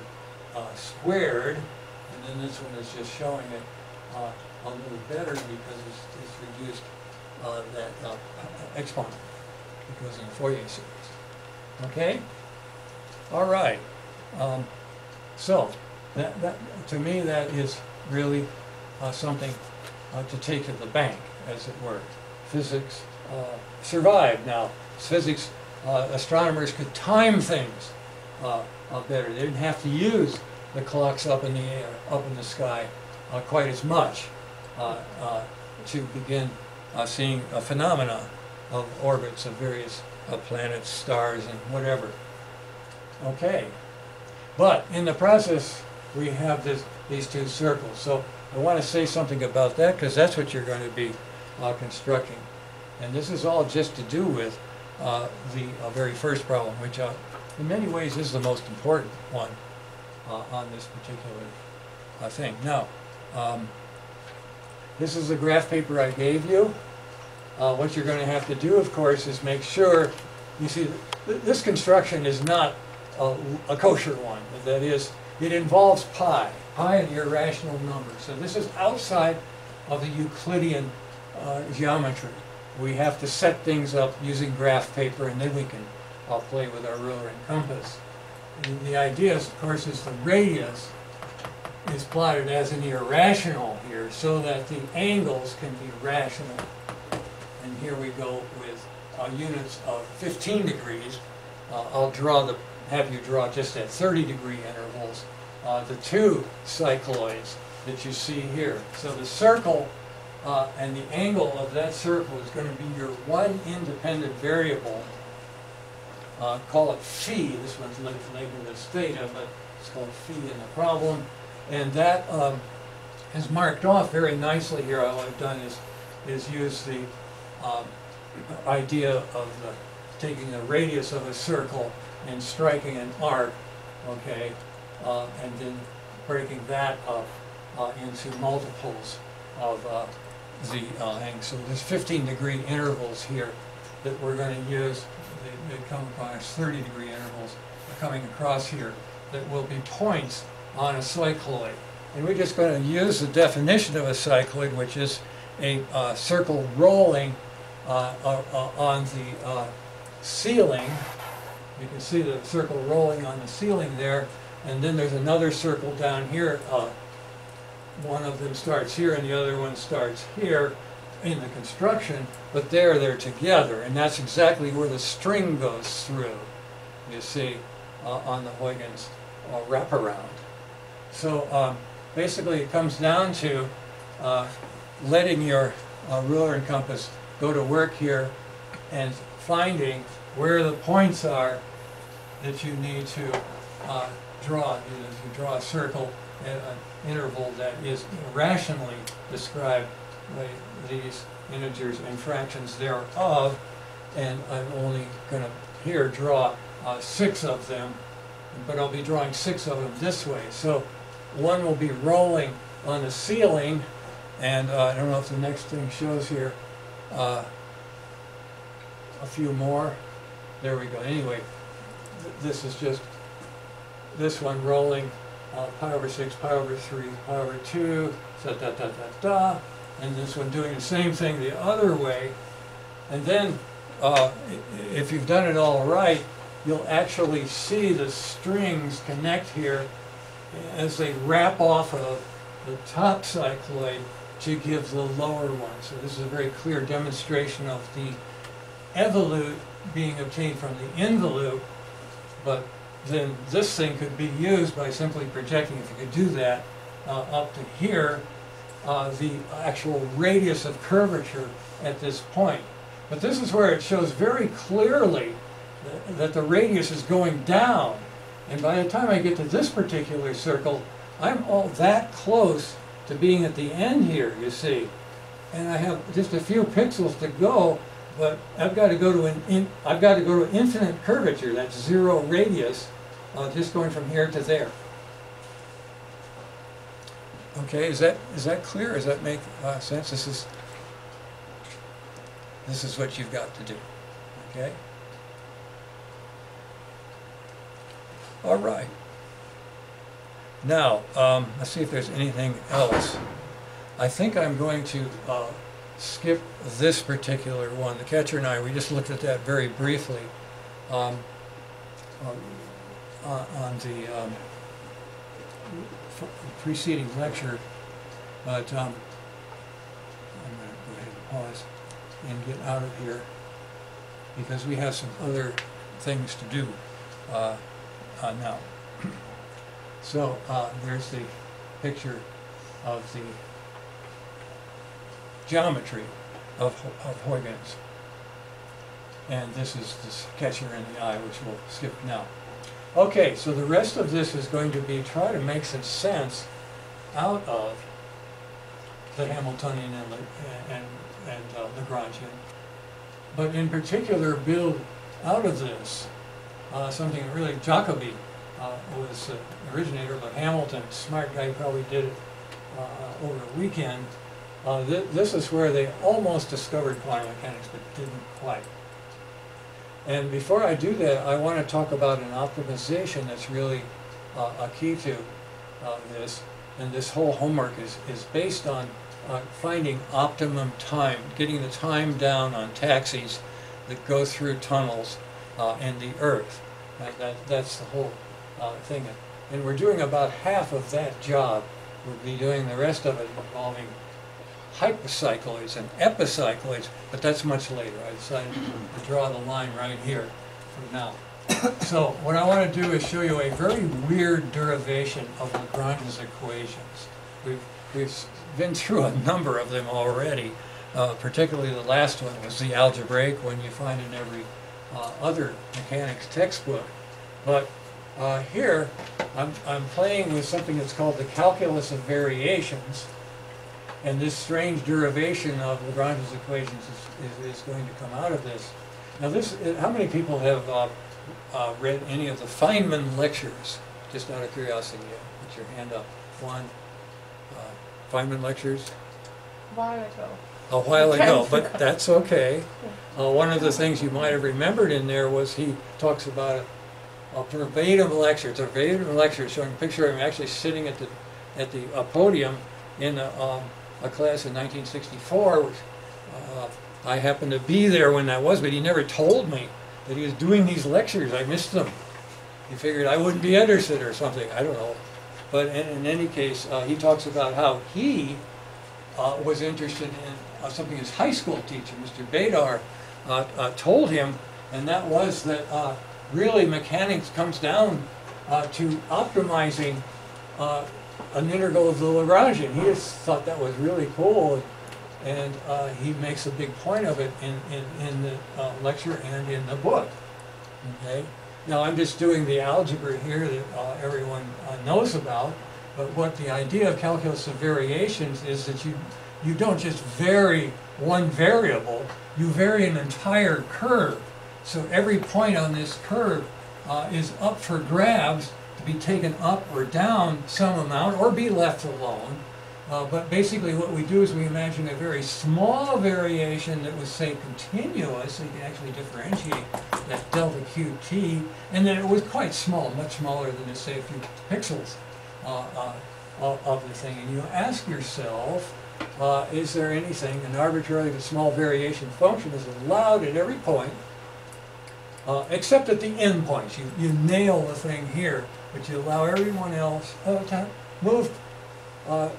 [SPEAKER 1] uh, squared. And then this one is just showing it uh, a little better because it's, it's reduced uh, that exponent. It goes in the Fourier series. Okay? All right. Um, so, that, that, to me, that is really uh, something uh, to take to the bank, as it were. Physics uh, survived now. Physics, uh, astronomers could time things uh, uh, better. They didn't have to use the clocks up in the air, up in the sky, uh, quite as much uh, to begin seeing a phenomena of orbits of various planets, stars, and whatever. Okay, but in the process, we have this, these two circles. So I want to say something about that because that's what you're going to be uh, constructing. And this is all just to do with uh, the uh, very first problem, which uh, in many ways is the most important one uh, on this particular uh, thing. Now, um, this is the graph paper I gave you. What you're going to have to do, of course, is make sure, you see, th- this construction is not a, a kosher one. That is, it involves pi, pi an irrational number. So this is outside of the Euclidean uh, geometry. We have to set things up using graph paper, and then we can uh, play with our ruler and compass. And the idea, is, of course, is the radius is plotted as an irrational here, so that the angles can be rational. And here we go with uh, units of 15 degrees. Uh, I'll draw the, have you draw just at 30 degree intervals, uh, the two cycloids that you see here. So the circle uh, and the angle of that circle is going to be your one independent variable. Uh, call it phi. This one's labeled as theta, but it's called phi in the problem. And that um, is marked off very nicely here. All I've done is is use the um, idea of the, taking the radius of a circle and striking an arc, okay, uh, and then breaking that up uh, into multiples of uh, the uh. So there's 15 degree intervals here that we're going to use. They, they come across 30 degree intervals coming across here that will be points on a cycloid. And we're just going to use the definition of a cycloid, which is a uh, circle rolling uh, uh, uh, on the uh, ceiling. You can see the circle rolling on the ceiling there. And then there's another circle down here. One of them starts here and the other one starts here in the construction, but there they're together. And that's exactly where the string goes through, you see, uh, on the Huygens uh, wraparound. So um, basically it comes down to uh, letting your uh, ruler and compass go to work here and finding where the points are that you need to uh, draw. You, know, you draw a circle at an interval that is rationally described by these integers and fractions thereof, and I'm only going to here draw uh, six of them, but I'll be drawing six of them this way. So one will be rolling on the ceiling, and uh, I don't know if the next thing shows here. Uh, a few more. There we go. Anyway, th- this is just this one rolling uh, pi over 6, pi over 3, pi over 2, da da da da da. And this one doing the same thing the other way. And then, uh, if you've done it all right, you'll actually see the strings connect here as they wrap off of the top cycloid to give the lower one. So this is a very clear demonstration of the evolute being obtained from the involute, but then this thing could be used by simply projecting, if you could do that, uh, up to here, uh, the actual radius of curvature at this point. But this is where it shows very clearly that, that the radius is going down. And by the time I get to this particular circle, I'm all that close to being at the end here, you see. And I have just a few pixels to go, but I've got to go to an in, I've got to go to infinite curvature. That's zero radius, uh, just going from here to there. Okay, is that is that clear? Does that make uh, sense? This is this is what you've got to do. Okay. All right. Now, um, let's see if there's anything else. I think I'm going to uh, skip this particular one. The catcher and I, we just looked at that very briefly um, on, on on the um, preceding lecture, but um, I'm going to go ahead and pause and get out of here because we have some other things to do uh, uh, now. So uh, there's the picture of the geometry of, of Huygens. And this is this catcher in the eye, which we'll skip now. Okay, so the rest of this is going to be try to make some sense out of the Hamiltonian and, and, and uh, Lagrangian. But in particular, build out of this uh, something really Jacobi uh, was the originator, but Hamilton, smart guy, probably did it uh, over a weekend. Uh, th- this is where they almost discovered quantum mechanics, but didn't quite. And before I do that, I want to talk about an optimization that's really uh, a key to uh, this. And this whole homework is, is based on uh, finding optimum time, getting the time down on taxis that go through tunnels uh, in the earth. That, that's the whole uh, thing. And we're doing about half of that job. We'll be doing the rest of it involving hypocycloids and epicycloids, but that's much later. I decided to draw the line right here for now. So what I want to do is show you a very weird derivation of Lagrange's equations. We've, we've been through a number of them already, uh, particularly the last one was the algebraic one you find in every uh, other mechanics textbook. But uh, here, I'm, I'm playing with something that's called the calculus of variations. And this strange derivation of Lagrange's equations is, is, is going to come out of this. Now this, uh, how many people have uh, uh, read any of the Feynman lectures? Just out of curiosity, uh, put your hand up. One, uh, Feynman lectures?
[SPEAKER 3] A while ago.
[SPEAKER 1] a while ago, but that's okay. Uh, one of the things you might have remembered in there was he talks about a, a verbatim lecture. It's a verbatim lecture showing a picture of him actually sitting at the at the podium in a, um, a class in 1964. Which, uh, I happened to be there when that was, but he never told me that he was doing these lectures. I missed them. He figured I wouldn't be interested or something. I don't know. But in, in any case, uh, he talks about how he uh, was interested in uh, something his high school teacher, Mr. Bader, uh, uh, told him, and that was that really mechanics comes down to optimizing an integral of the Lagrangian. He just thought that was really cool, and uh, he makes a big point of it in, in, in the uh, lecture and in the book. Okay. Now I'm just doing the algebra here that uh, everyone uh, knows about, but what the idea of calculus of variations is that you you don't just vary one variable, you vary an entire curve. So every point on this curve uh, is up for grabs be taken up or down some amount or be left alone. Uh, but basically what we do is we imagine a very small variation that was, say, continuous, so you can actually differentiate that delta qt, and then it was quite small, much smaller than, say, a few pixels uh, uh, of, the thing. And you ask yourself, uh, is there anything, an arbitrarily small variation function is allowed at every point, uh, except at the end points. You, you nail the thing here, but you allow everyone else uh, to move uh,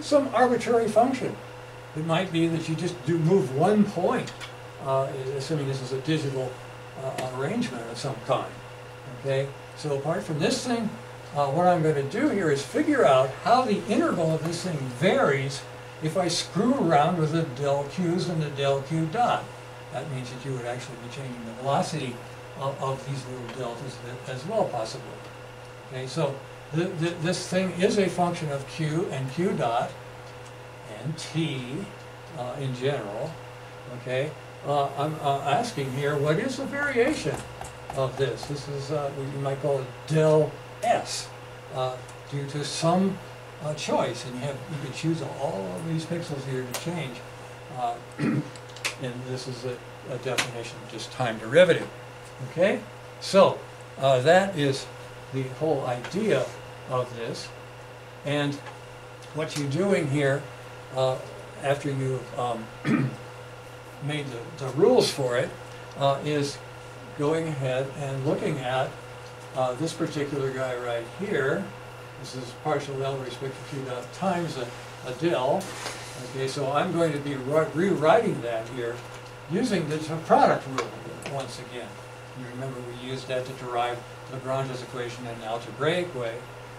[SPEAKER 1] some arbitrary function. It might be that you just do move one point, uh, assuming this is a digital uh, arrangement of some kind. Okay, so apart from this thing, uh, what I'm going to do here is figure out how the interval of this thing varies if I screw around with the del q's and the del q dot. That means that you would actually be changing the velocity of, of these little deltas as well, possibly. Okay, so th th this thing is a function of q and q dot and t uh, in general. Okay, uh, I'm uh, asking here, what is the variation of this? This is uh, you might call it del s uh, due to some uh, choice, and you have you can choose all of these pixels here to change. And this is a, a definition of just time derivative. Okay, so that is the whole idea of this, and what you're doing here uh, after you've um, made the, the rules for it uh, is going ahead and looking at uh, this particular guy right here. This is partial L with respect to Q dot times a, a. Okay, so I'm going to be rewriting that here using the product rule once again. You remember we used that to derive Lagrange's equation in an algebraic way,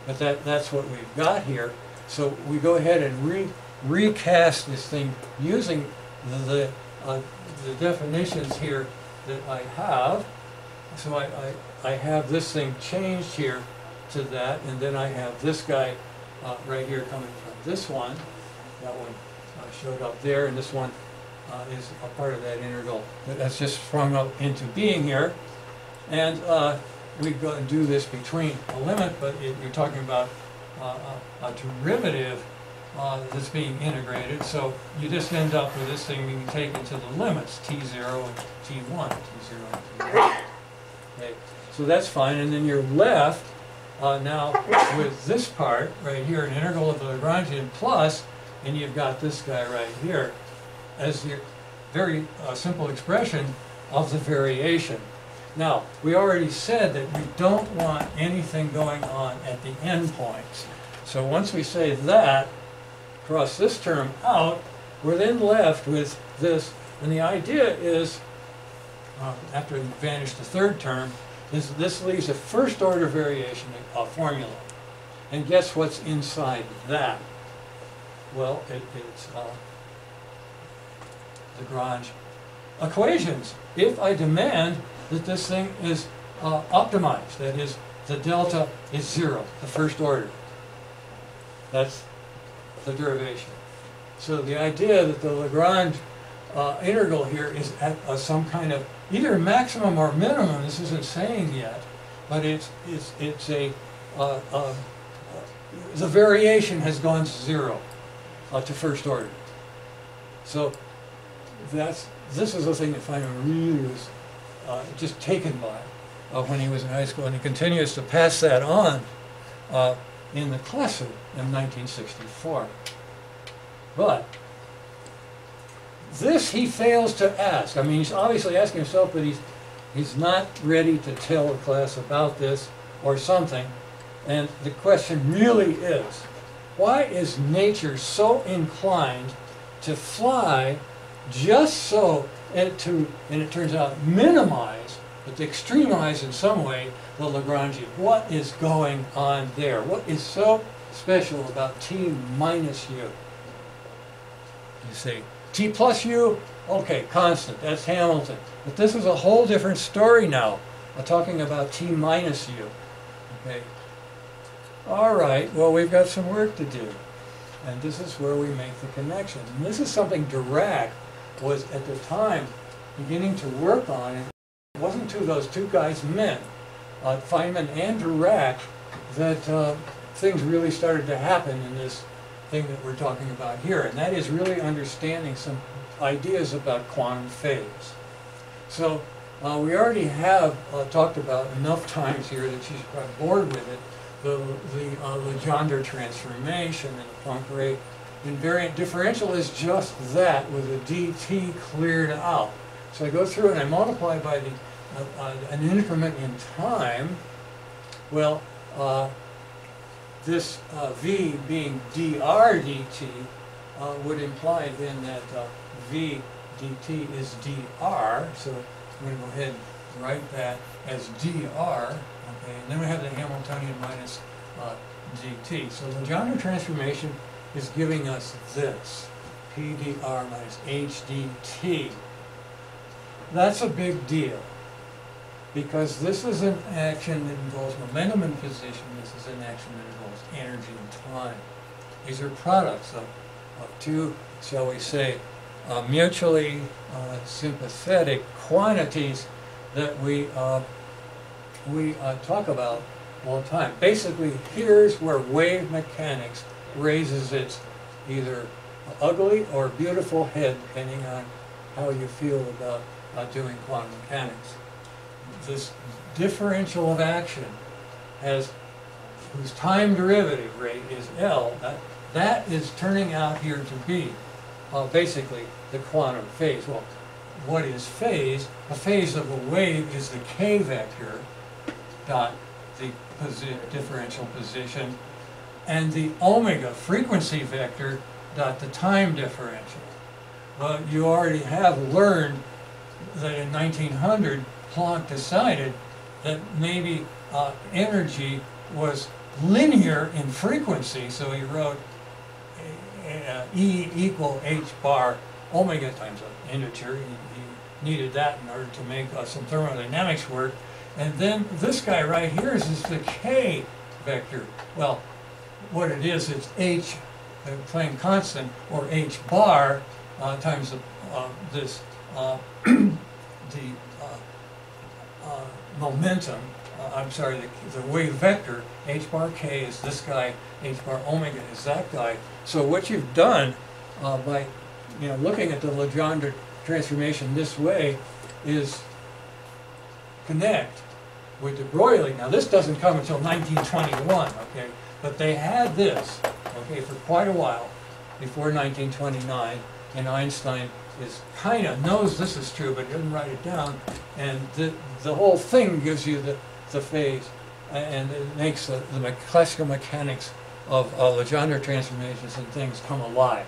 [SPEAKER 1] but that, that's what we've got here. So we go ahead and re, recast this thing using the, the uh, the definitions here that I have. So I, I, I have this thing changed here to that, and then I have this guy uh, right here coming from this one. That one uh, showed up there, and this one uh, is a part of that integral that- that's just sprung up into being here. And we go and do this between a limit, but it- you're talking about uh, a a derivative uh, that's being integrated, so you just end up with this thing being taken to the limits, t zero and t one, t zero and t one. Okay, so that's fine, and then you're left uh, now with this part right here, an integral of the Lagrangian plus, and you've got this guy right here as your very uh, simple expression of the variation. Now, we already said that we don't want anything going on at the endpoints. So once we say that, cross this term out, we're then left with this, and the idea is, uh, after we vanish the third term, is this leaves a first order variation formula. And guess what's inside that? Well, it, it's uh, Lagrange equations. If I demand that this thing is uh, optimized, that is, the delta is zero, the first order. That's the derivation. So the idea that the Lagrange uh, integral here is at uh, some kind of either maximum or minimum, this isn't saying yet, but it's, it's, it's a, uh, uh, the variation has gone to zero uh, to first order. So that's, this is the thing that Feynman really was uh, just taken by uh, when he was in high school, and he continues to pass that on uh, in the classroom in 1964. But this he fails to ask. I mean, he's obviously asking himself, but he's he's not ready to tell the class about this or something. And the question really is, why is nature so inclined to fly just so and to and it turns out minimize, but to extremize in some way the Lagrangian? What is going on there? What is so special about t minus u? You say, t plus u, okay, constant, that's Hamilton. But this is a whole different story now. We're talking about t minus u. Okay. All right, well, we've got some work to do. And this is where we make the connection. And this is something Dirac was at the time beginning to work on. It wasn't to those two guys men, uh, Feynman and Dirac, that uh, things really started to happen in this thing that we're talking about here. And that is really understanding some ideas about quantum phase. So uh, we already have uh, talked about enough times here that she's probably bored with it, the, the uh, Legendre transformation and the Poincare invariant differential is just that with a dt cleared out. So I go through and I multiply by the, uh, uh, an increment in time. Well, uh, this uh, v being dr dt uh, would imply then that uh, v dt is dr. So I'm going to go ahead and write that as dr. Okay, and then we have the Hamiltonian minus dt. So the Legendre transformation is giving us this, PDR minus HDT. That's a big deal, because this is an action that involves momentum and position, this is an action that involves energy and time. These are products of, of two, shall we say, uh, mutually uh, sympathetic quantities that we, uh, we uh, talk about all the time. Basically, here's where wave mechanics raises its either ugly or beautiful head, depending on how you feel about uh, doing quantum mechanics. This differential of action has, whose time derivative rate is L, that, that is turning out here to be uh, basically the quantum phase. Well, what is phase? A phase of a wave is the k vector dot the posi differential position and the omega frequency vector dot the time differential. Well, you already have learned that in 1900, Planck decided that maybe uh, energy was linear in frequency, so he wrote uh, E equal h bar omega times an integer. He, he needed that in order to make uh, some thermodynamics work. And then this guy right here is, is the k vector. Well, what it is, it's h, the Planck constant, or h bar uh, times the, uh, this, uh, the uh, uh, momentum, uh, I'm sorry, the, the wave vector, h bar k is this guy, h bar omega is that guy. So what you've done uh, by, you know, looking at the Legendre transformation this way is connect with de Broglie. Now, this doesn't come until 1921, okay? But they had this, okay, for quite a while before 1929, and Einstein is kind of knows this is true, but didn't write it down. And the, the whole thing gives you the, the phase, and it makes the, the classical mechanics of uh, Legendre transformations and things come alive.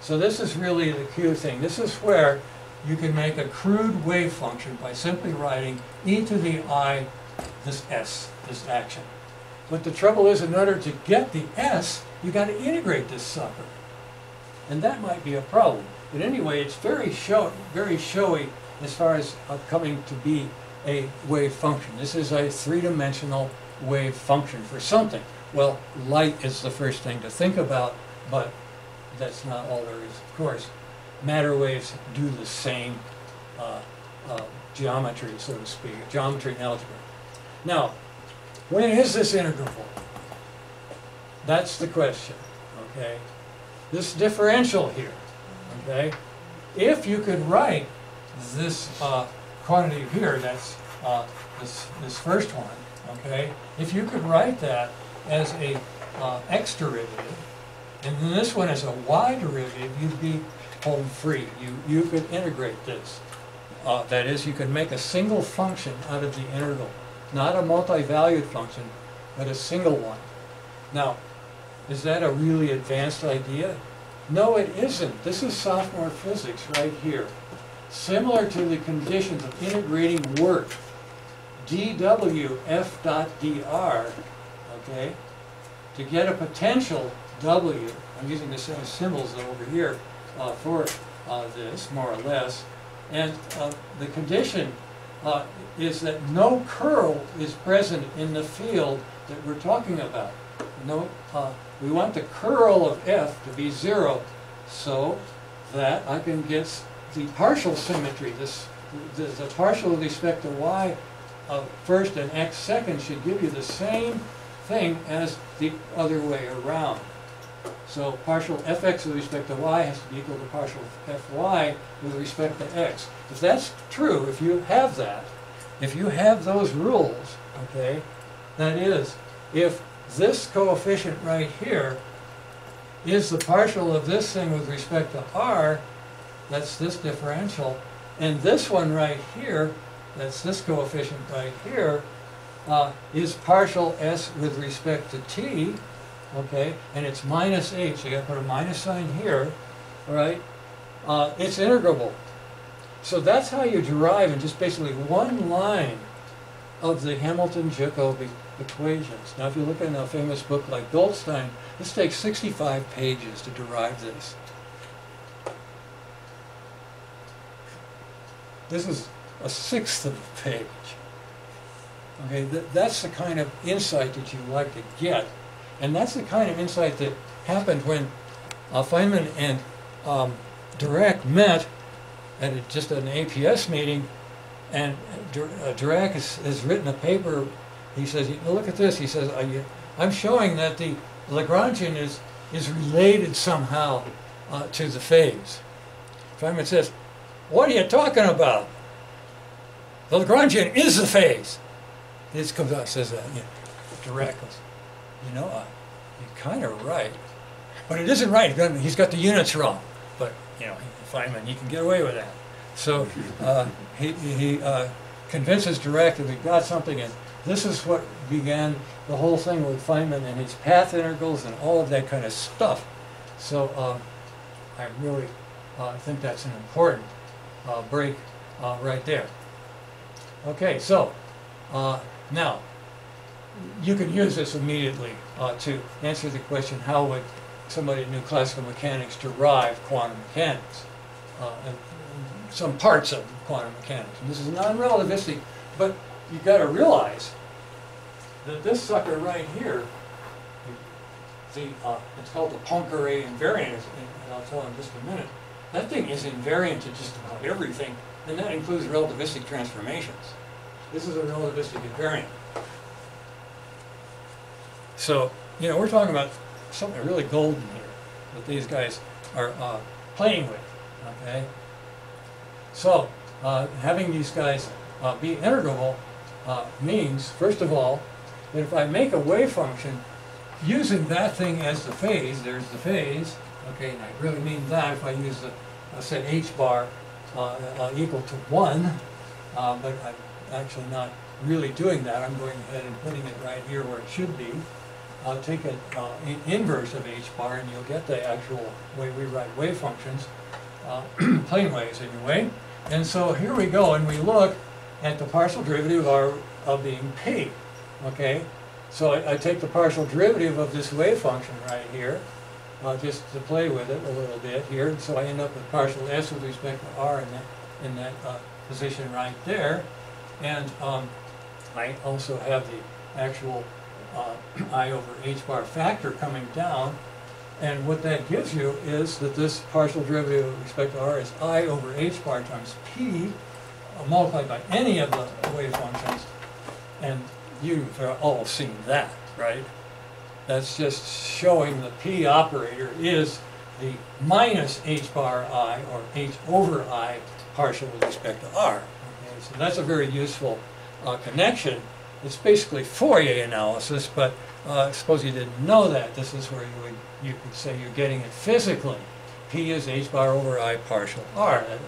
[SPEAKER 1] So this is really the Q thing. This is where you can make a crude wave function by simply writing e to the i, this s, this action. But the trouble is, in order to get the s, you got to integrate this sucker. And that might be a problem. But anyway, it's very show, very showy as far as uh, coming to be a wave function. This is a three-dimensional wave function for something. Well, light is the first thing to think about, but that's not all there is. Of course, matter waves do the same uh, uh, geometry, so to speak, geometry and algebra. Now, when is this integrable? That's the question, okay? This differential here, okay? If you could write this uh, quantity here, that's uh, this, this first one, okay? If you could write that as a uh, x derivative, and then this one as a y derivative, you'd be home free. You, you could integrate this. Uh, that is, you could make a single function out of the integral, not a multi-valued function, but a single one. Now, is that a really advanced idea? No, it isn't. This is sophomore physics right here. Similar to the conditions of integrating work, dw f dot dr, okay, to get a potential w, I'm using the same symbols over here uh, for uh, this, more or less, and uh, the condition uh, is that no curl is present in the field that we're talking about. No, uh, we want the curl of f to be zero, so that I can get the partial symmetry. This, the, the partial with respect to y first and x second should give you the same thing as the other way around. So partial fx with respect to y has to be equal to partial fy with respect to x. If that's true, if you have that, if you have those rules, okay, that is, if this coefficient right here is the partial of this thing with respect to r, that's this differential, and this one right here, that's this coefficient right here, uh, is partial s with respect to t, okay, and it's minus h, so you gotta put a minus sign here, all right? Uh, it's integrable. So that's how you derive in just basically one line of the Hamilton-Jacobi equations. Now, if you look in a famous book like Goldstein, this takes 65 pages to derive this. This is a sixth of a page. Okay, th- that's the kind of insight that you like to get, and that's the kind of insight that happened when uh, Feynman and um, Dirac met at a, just an APS meeting, and uh, Dirac has, has written a paper. He says, "Look at this." He says, "I- "I'm showing that the Lagrangian is is related somehow uh, to the phase." Feynman says, "What are you talking about? The Lagrangian is the phase." This comes out says that. Know, Dirac "You know, uh, you're kind of right, but it isn't right. He's got- the units wrong." But you know, Feynman, he can get away with that. So uh, he, he uh, convinces Dirac that we got something, and this is what began the whole thing with Feynman and his path integrals and all of that kind of stuff. So um, I really uh, think that's an important uh, break uh, right there. Okay, so uh, now you can use this immediately uh, to answer the question: How would somebody knew classical mechanics derive quantum mechanics, uh, and some parts of quantum mechanics. And this is non-relativistic, but you've got to realize that this sucker right here, the uh, it's called the Poincare invariant, and I'll tell you in just a minute. That thing is invariant to just about everything, and that includes relativistic transformations. This is a relativistic invariant. So, you know, we're talking about something really golden here that these guys are uh, playing with, okay? So, uh, having these guys uh, be integrable uh, means, first of all, that if I make a wave function using that thing as the phase, there's the phase, okay, and I really mean that if I use the, I said h bar uh, uh, equal to 1, uh, but I'm actually not really doing that. I'm going ahead and putting it right here where it should be. Uh, take an uh, in- inverse of h bar and you'll get the actual way we write wave functions, uh, plane waves anyway. And so here we go and we look at the partial derivative of, of being p, okay? So I, I take the partial derivative of this wave function right here, uh, just to play with it a little bit here, and so I end up with partial s with respect to r in that, in that uh, position right there. And um, I also have the actual uh, i over h bar factor coming down. And what that gives you is that this partial derivative with respect to r is i over h bar times p uh, multiplied by any of the wave functions. And you've all seen that, right? That's just showing the p operator is the minus h bar i or h over i partial with respect to r. Okay, so that's a very useful uh, connection. It's basically Fourier analysis, but uh, suppose you didn't know that. This is where you would you could say you're getting it physically. P is h bar over i partial r. That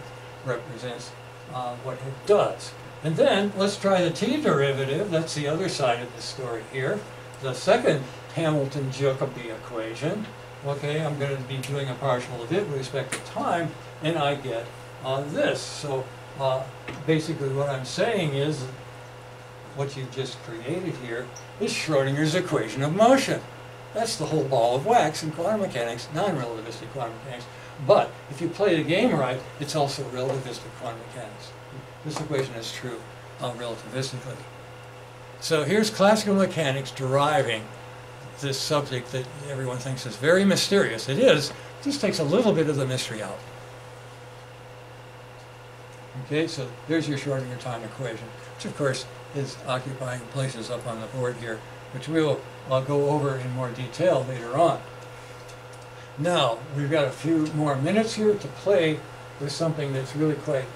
[SPEAKER 1] represents uh, what it does. And then let's try the t derivative. That's the other side of the story here. The second Hamilton-Jacobi equation. Okay, I'm going to be doing a partial of it with respect to time, and I get uh, this. So uh, basically what I'm saying is what you've just created here is Schrodinger's equation of motion. That's the whole ball of wax in quantum mechanics, non-relativistic quantum mechanics. But if you play the game right, it's also relativistic quantum mechanics. This equation is true uh, relativistically. So here's classical mechanics deriving this subject that everyone thinks is very mysterious. It is, it just takes a little bit of the mystery out. Okay, so there's your Schrodinger time equation, which of course is occupying places up on the board here, which we'll uh, go over in more detail later on. Now, we've got a few more minutes here to play with something that's really quite,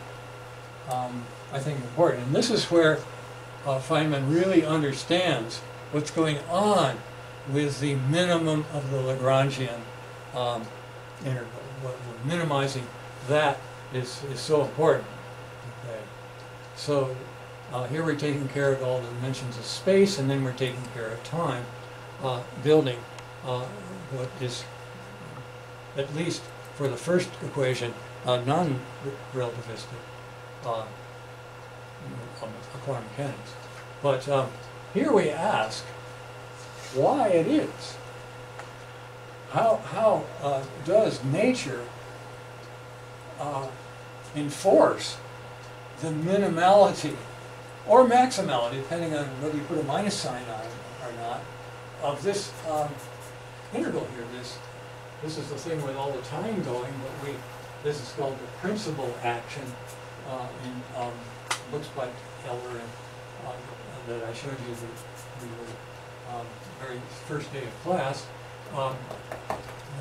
[SPEAKER 1] um, I think, important. And this is where uh, Feynman really understands what's going on with the minimum of the Lagrangian um, interval. Minimizing that is, is so important. Okay. So uh, here we're taking care of all the dimensions of space, and then we're taking care of time, uh, building uh, what is, at least for the first equation, non-relativistic uh, quantum mechanics. But um, here we ask why it is. How, how uh, does nature uh, enforce the minimality or maximality, depending on whether you put a minus sign on it or not, of this um, integral here. This, this is the thing with all the time going, but we, this is called the principal action uh, in um, books by Heller and uh, that I showed you the, the um, very first day of class. Um,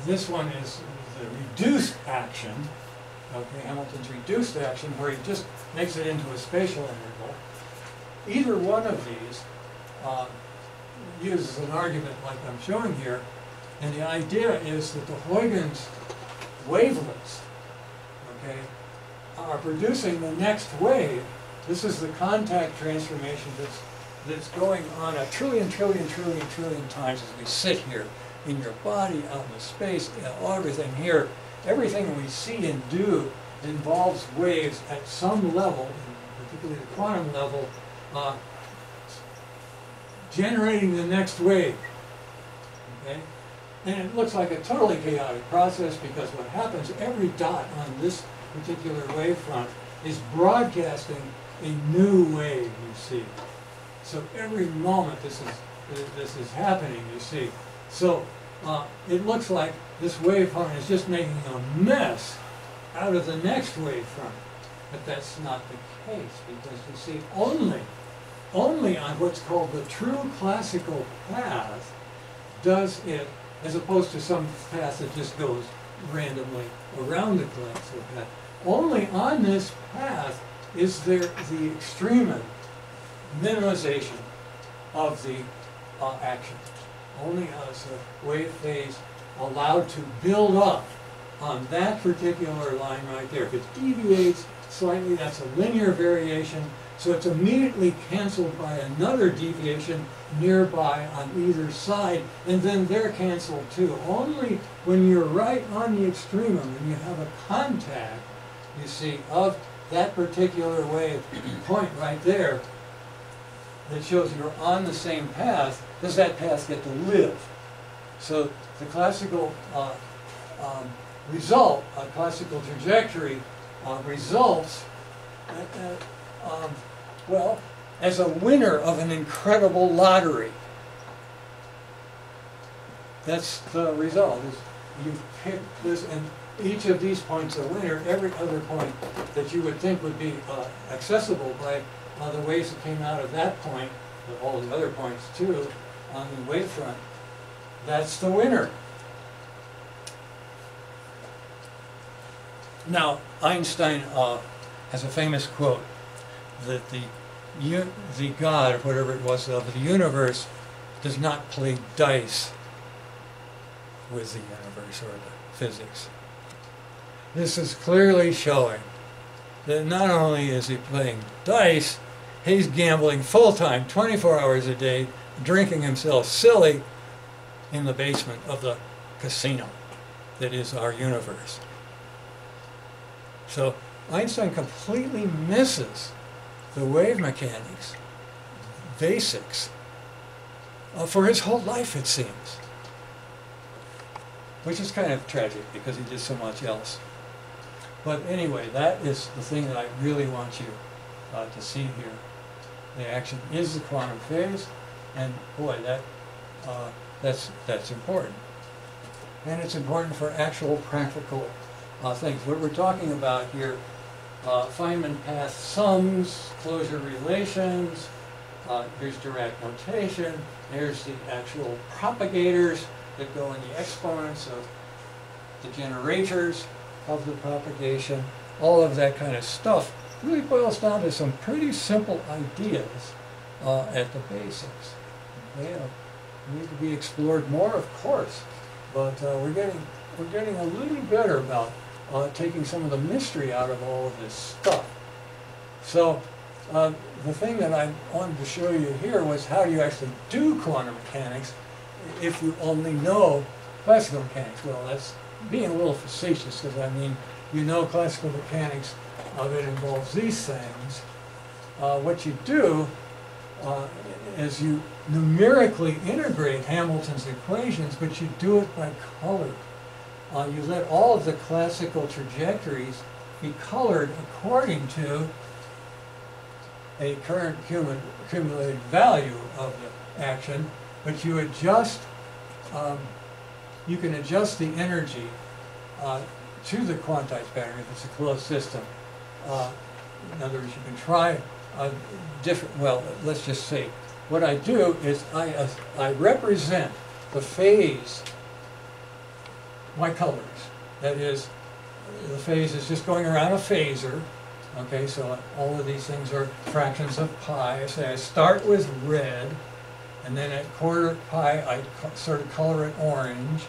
[SPEAKER 1] this one is the reduced action, okay, Hamilton's reduced action, where he just makes it into a spatial integral. Either one of these uh, uses an argument like I'm showing here, and the idea is that the Huygens wavelets, okay, are producing the next wave. This is the contact transformation that's that's going on a trillion, trillion, trillion, trillion times as we sit here in your body, out in the space, everything here. Everything we see and do involves waves at some level, particularly the quantum level, uh, generating the next wave. Okay? And it looks like a totally chaotic process because what happens, every dot on this particular wavefront is broadcasting a new wave, you see. So every moment this is, this is happening, you see. So uh, it looks like this wavefront is just making a mess out of the next wavefront. But that's not the case because you see only, only on what's called the true classical path does it, as opposed to some path that just goes randomly around the classical path, only on this path is there the extreme minimization of the uh, action. Only as a wave phase allowed to build up on that particular line right there. If it deviates slightly, that's a linear variation, so it's immediately canceled by another deviation nearby on either side, and then they're canceled too. Only when you're right on the extremum and you have a contact, you see, of that particular wave point right there that shows you're on the same path, does that path get to live? So the classical uh, um, result, a classical trajectory uh, results, uh, uh, um, well, as a winner of an incredible lottery. That's the result. Is you pick this, and each of these points a winner. Every other point that you would think would be uh, accessible by uh, the waves that came out of that point, all the other points too, on the wavefront, that's the winner. Now, Einstein uh, has a famous quote that the, the God, whatever it was, of the universe does not play dice with the universe or the physics. This is clearly showing that not only is he playing dice, he's gambling full time, 24 hours a day, drinking himself silly in the basement of the casino that is our universe. So Einstein completely misses the wave mechanics basics uh, for his whole life, it seems. Which is kind of tragic because he did so much else. But anyway, that is the thing that I really want you uh, to see here. The action is the quantum phase, and boy, that uh, that's that's important. And it's important for actual practical uh, things. What we're talking about here, uh, Feynman path sums, closure relations, uh, here's Dirac notation, here's the actual propagators that go in the exponents of the generators of the propagation, all of that kind of stuff really boils down to some pretty simple ideas uh, at the basics. They uh, need to be explored more, of course, but uh, we're getting we're getting a little better about uh, taking some of the mystery out of all of this stuff. So uh, the thing that I wanted to show you here was how you actually do quantum mechanics if you only know classical mechanics. Well, that's being a little facetious because I mean, you know classical mechanics, uh, it involves these things. Uh, what you do uh, is you numerically integrate Hamilton's equations, but you do it by color. Uh, you let all of the classical trajectories be colored according to a current cumu- accumulated value of the action, but you adjust, um, you can adjust the energy uh, to the quantized pattern if it's a closed system. Uh, in other words, you can try a different, well, let's just say, what I do is I, uh, I represent the phase by colors. That is, the phase is just going around a phasor. Okay, so all of these things are fractions of pi. Say I start with red, and then at quarter pi I sort of color it orange,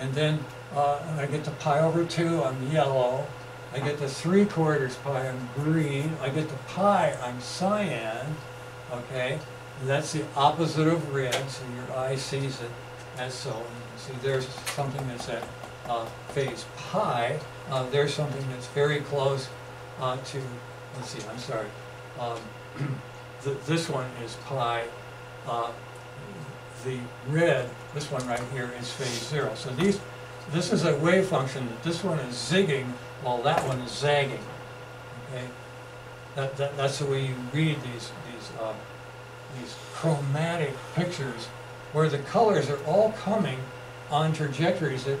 [SPEAKER 1] and then uh, I get to pi over two, I'm yellow. I get to three quarters pi, I'm green. I get to pi, I'm cyan. Okay, that's the opposite of red, so your eye sees it as so. See, there's something that's at phase pi. Uh, there's something that's very close uh, to. Let's see. I'm sorry. Um, th- this one is pi. Uh, the red, this one right here is phase zero. So these, this is a wave function, that this one is zigging while that one is zagging, okay? That, that, that's the way you read these, these, uh, these chromatic pictures where the colors are all coming on trajectories that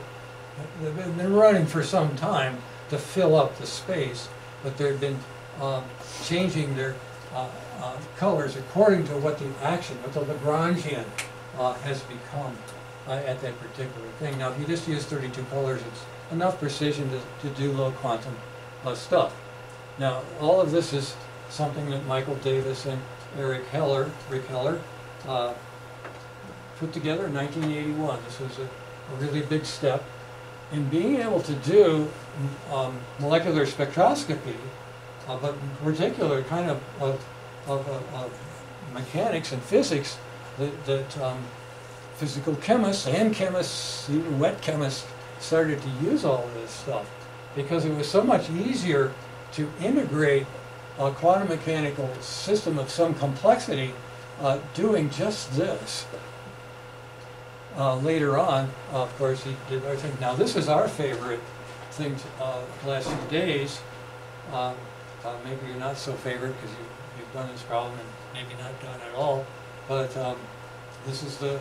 [SPEAKER 1] that have been running for some time to fill up the space, but they've been um, changing their uh, uh, colors according to what the action, what the Lagrangian uh, has become uh, at that particular thing. Now, if you just use 32 colors, it's enough precision to, to do low quantum uh, stuff. Now, all of this is something that Michael Davis and Eric Heller, Rick Heller, put together in 1981. This was a, a really big step in being able to do um, molecular spectroscopy, uh, but in particular kind of of, of, of, of mechanics and physics that, that um, physical chemists and chemists, even wet chemists, started to use all this stuff because it was so much easier to integrate a quantum mechanical system of some complexity uh, doing just this. Uh, later on, of course, he did other things. Now, this is our favorite thing uh, last few days. Uh, maybe you're not so favorite because you, you've done this problem and maybe not done at all. But um, this is the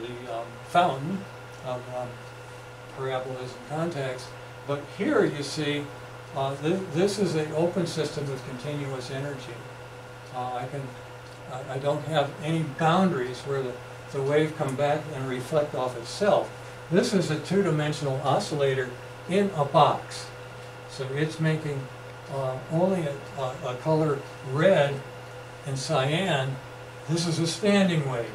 [SPEAKER 1] the um, fountain of um, parabolas and contacts. But here you see, uh, th this is an open system with continuous energy. Uh, I can, I, I don't have any boundaries where the, the wave come back and reflect off itself. This is a two-dimensional oscillator in a box. So it's making uh, only a, a, a color red and cyan. This is a standing wave.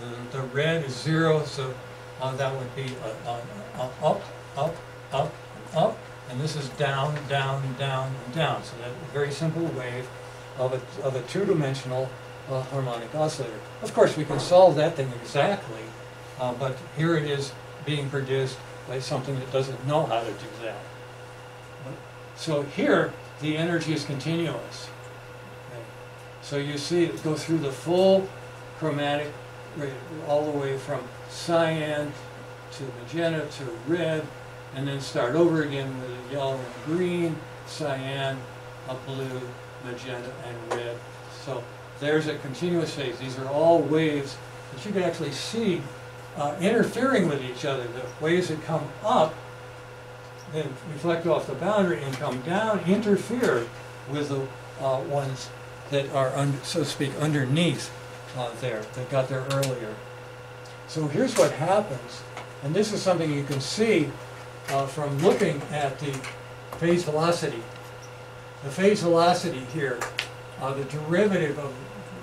[SPEAKER 1] The, the red is zero, so uh, that would be a, a, a up, up, up, up, and this is down, down, down, and down. So that's a very simple wave of a, of a two-dimensional uh, harmonic oscillator. Of course, we can solve that thing exactly, uh, but here it is being produced by something that doesn't know how to do that. So here, the energy is continuous. Okay. So you see it go through the full chromatic, all the way from cyan to magenta to red, and then start over again with a yellow and green, cyan, a blue, magenta, and red. So there's a continuous phase. These are all waves that you can actually see uh, interfering with each other. The waves that come up then reflect off the boundary and come down interfere with the uh, ones that are, so to speak, underneath uh, there, that got there earlier. So here's what happens, and this is something you can see uh, from looking at the phase velocity. The phase velocity here, uh, the derivative of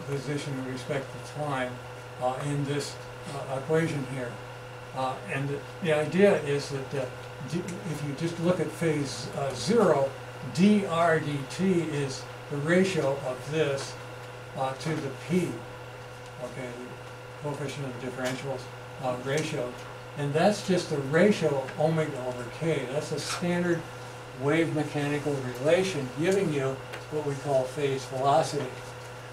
[SPEAKER 1] position with respect to time uh, in this uh, equation here. Uh, and the, the idea is that uh, d- if you just look at phase uh, zero, dr dt is the ratio of this to the p, okay, the coefficient of the differentials ratio. And that's just the ratio of omega over k. That's a standard wave mechanical relation giving you what we call phase velocity.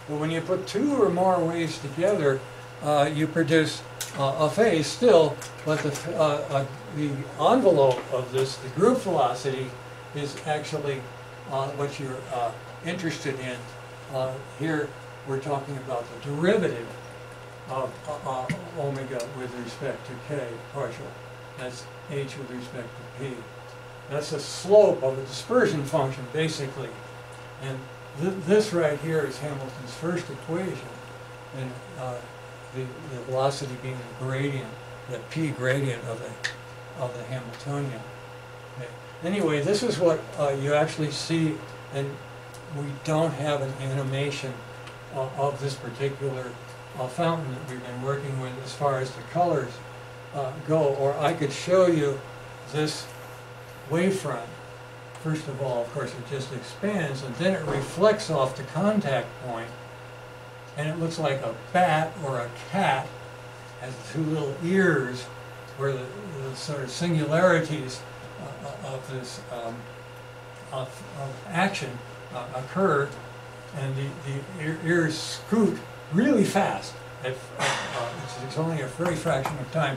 [SPEAKER 1] But when you put two or more waves together, uh, you produce uh, a phase still, but the, uh, uh, the envelope of this, the group velocity, is actually uh, what you're uh, interested in. Here, we're talking about the derivative of omega with respect to k partial. That's h with respect to p. That's the slope of a dispersion function, basically. And th this right here is Hamilton's first equation. And uh, the, the velocity being the gradient, the p gradient of the, of the Hamiltonian. Okay. Anyway, this is what uh, you actually see, and we don't have an animation uh, of this particular uh, fountain that we've been working with as far as the colors uh, go, or I could show you this wavefront. First of all, of course, it just expands, and then it reflects off the contact point, and it looks like a bat or a cat has two little ears where the, the sort of singularities uh, of this um, of, of action uh, occur, and the, the ears scoot really fast if, uh, it's, it's only a very fraction of time,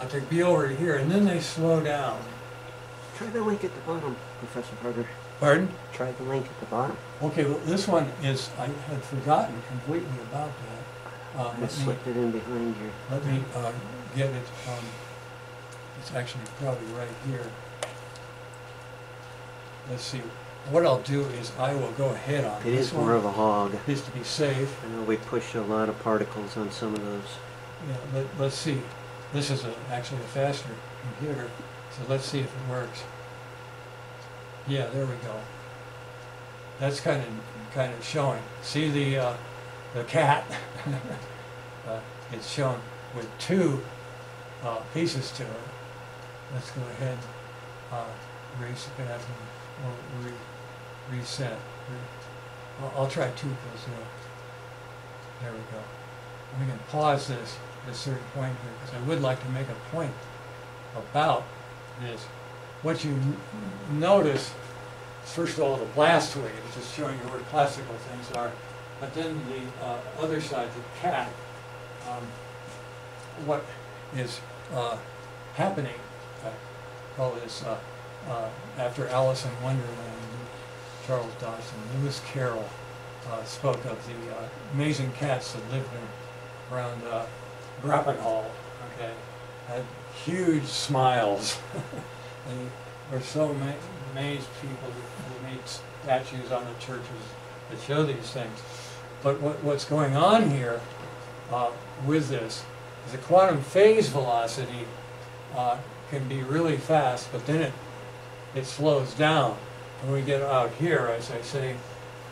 [SPEAKER 1] uh, to be over here, and then they slow down.
[SPEAKER 2] Try the link at the bottom, Professor Harter.
[SPEAKER 1] Pardon?
[SPEAKER 2] Try the link at the bottom.
[SPEAKER 1] Okay, well, this one is, I had forgotten completely about that. Uh,
[SPEAKER 2] I
[SPEAKER 1] let me,
[SPEAKER 2] slipped it in behind your.
[SPEAKER 1] let me, uh, get it, um, it's actually probably right here. Let's see, what I'll do is I will go ahead on
[SPEAKER 2] It
[SPEAKER 1] this
[SPEAKER 2] is more of a hog.
[SPEAKER 1] just to be safe.
[SPEAKER 2] I know we push a lot of particles on some of those.
[SPEAKER 1] Yeah, let, let's see, this is a, actually a faster computer, so let's see if it works. Yeah, there we go. That's kind of, kind of showing. See the, uh, the cat? Uh, It's shown with two, uh, pieces to it. Let's go ahead, uh, reset that and we'll re, reset. Re- I'll, I'll try two equals zero. There we go. We can pause this at a certain point here, because I would like to make a point about this. What you notice, is first of all, the blast wave, which is showing you where classical things are, but then the uh, other side, the cat, um, what is uh, happening, I call this, uh, uh, after Alice in Wonderland, Charles Dodgson, Lewis Carroll uh, spoke of the uh, amazing cats that lived in, around uh, Grappenhall, okay, had huge smiles. they were so ma- amazed people who made statues on the churches that show these things. But what, what's going on here uh, with this is the quantum phase velocity uh, can be really fast, but then it, it slows down. When we get out here, as I say,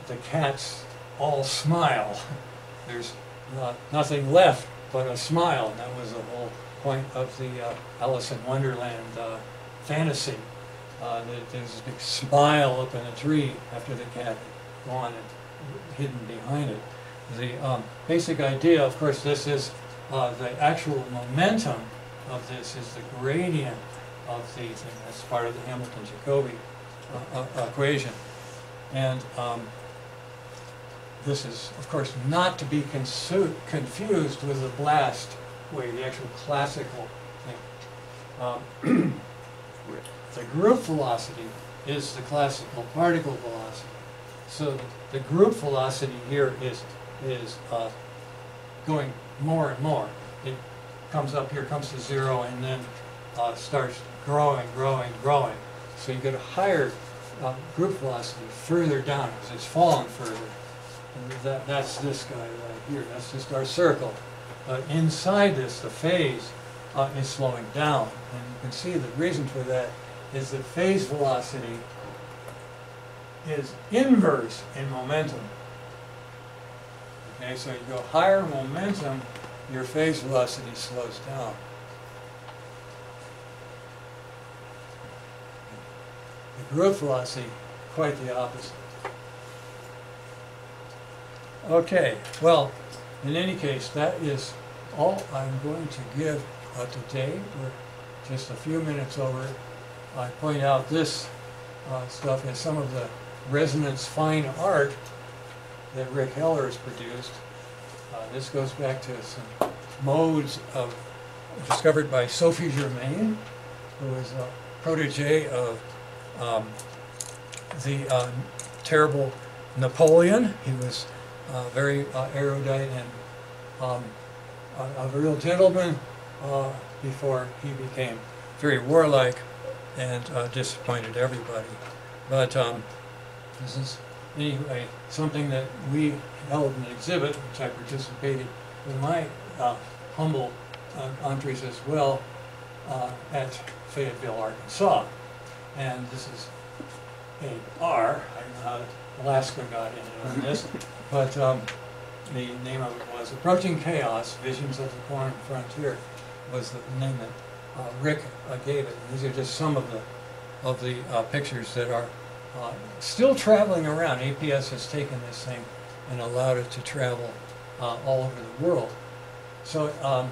[SPEAKER 1] the cats all smile. There's uh, nothing left but a smile. That was the whole point of the uh, Alice in Wonderland uh, fantasy. Uh, that there's a big smile up in a tree after the cat gone and hidden behind it. The um, basic idea, of course, this is uh, the actual momentum of this is the gradient of the thing. That's part of the Hamilton-Jacobi uh, uh, equation. And um, this is, of course, not to be confused with the blast wave, the actual classical thing. Um, the group velocity is the classical particle velocity. So the group velocity here is, is uh, going more and more. It comes up here, comes to zero, and then uh, starts growing, growing, growing. So you get a higher uh, group velocity further down because it's falling further. And that, that's this guy right here. That's just our circle. But inside this, the phase uh, is slowing down. And you can see the reason for that is that phase velocity is inverse in momentum. Okay, so you go higher momentum, your phase velocity slows down. The group velocity, quite the opposite. Okay, well, in any case, that is all I'm going to give uh, today. We're just a few minutes over. I point out this uh, stuff as some of the resonance fine art that Rick Heller has produced. Uh, this goes back to some modes of discovered by Sophie Germain, who is a protege of um, the uh, terrible Napoleon. He was very uh, erudite and um, a, a real gentleman uh, before he became very warlike and uh, disappointed everybody. But um, this is anyway something that we held an exhibit, which I participated with my uh, humble uh, entries as well uh, at Fayetteville, Arkansas. And this is a R. I don't know how Alaska got in on this, but um, the name of it was Approaching Chaos: Visions of the Quantum Frontier. Was the name that uh, Rick uh, gave it. These are just some of the of the uh, pictures that are uh, still traveling around. APS has taken this thing and allowed it to travel uh, all over the world. So um,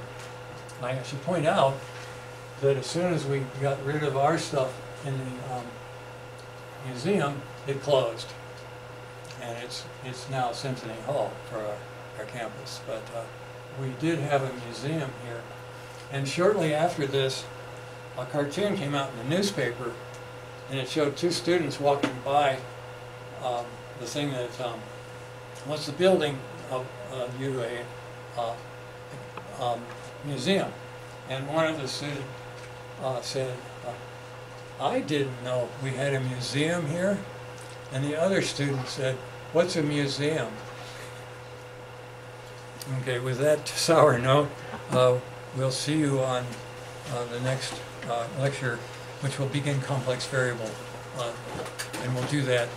[SPEAKER 1] I should point out that as soon as we got rid of our stuff in the um, museum, it closed. And it's, it's now Symphony Hall for our, our campus. But uh, we did have a museum here. And shortly after this, a cartoon came out in the newspaper, and it showed two students walking by um, the thing that um, was the building of uh, UA uh, um, museum. And one of the students uh, said, uh, I didn't know we had a museum here. And the other student said, What's a museum? Okay, with that sour note, uh, we'll see you on uh, the next uh, lecture, which will begin complex variable. Uh, And we'll do that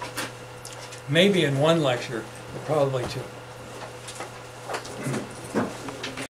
[SPEAKER 1] maybe in one lecture, but probably two.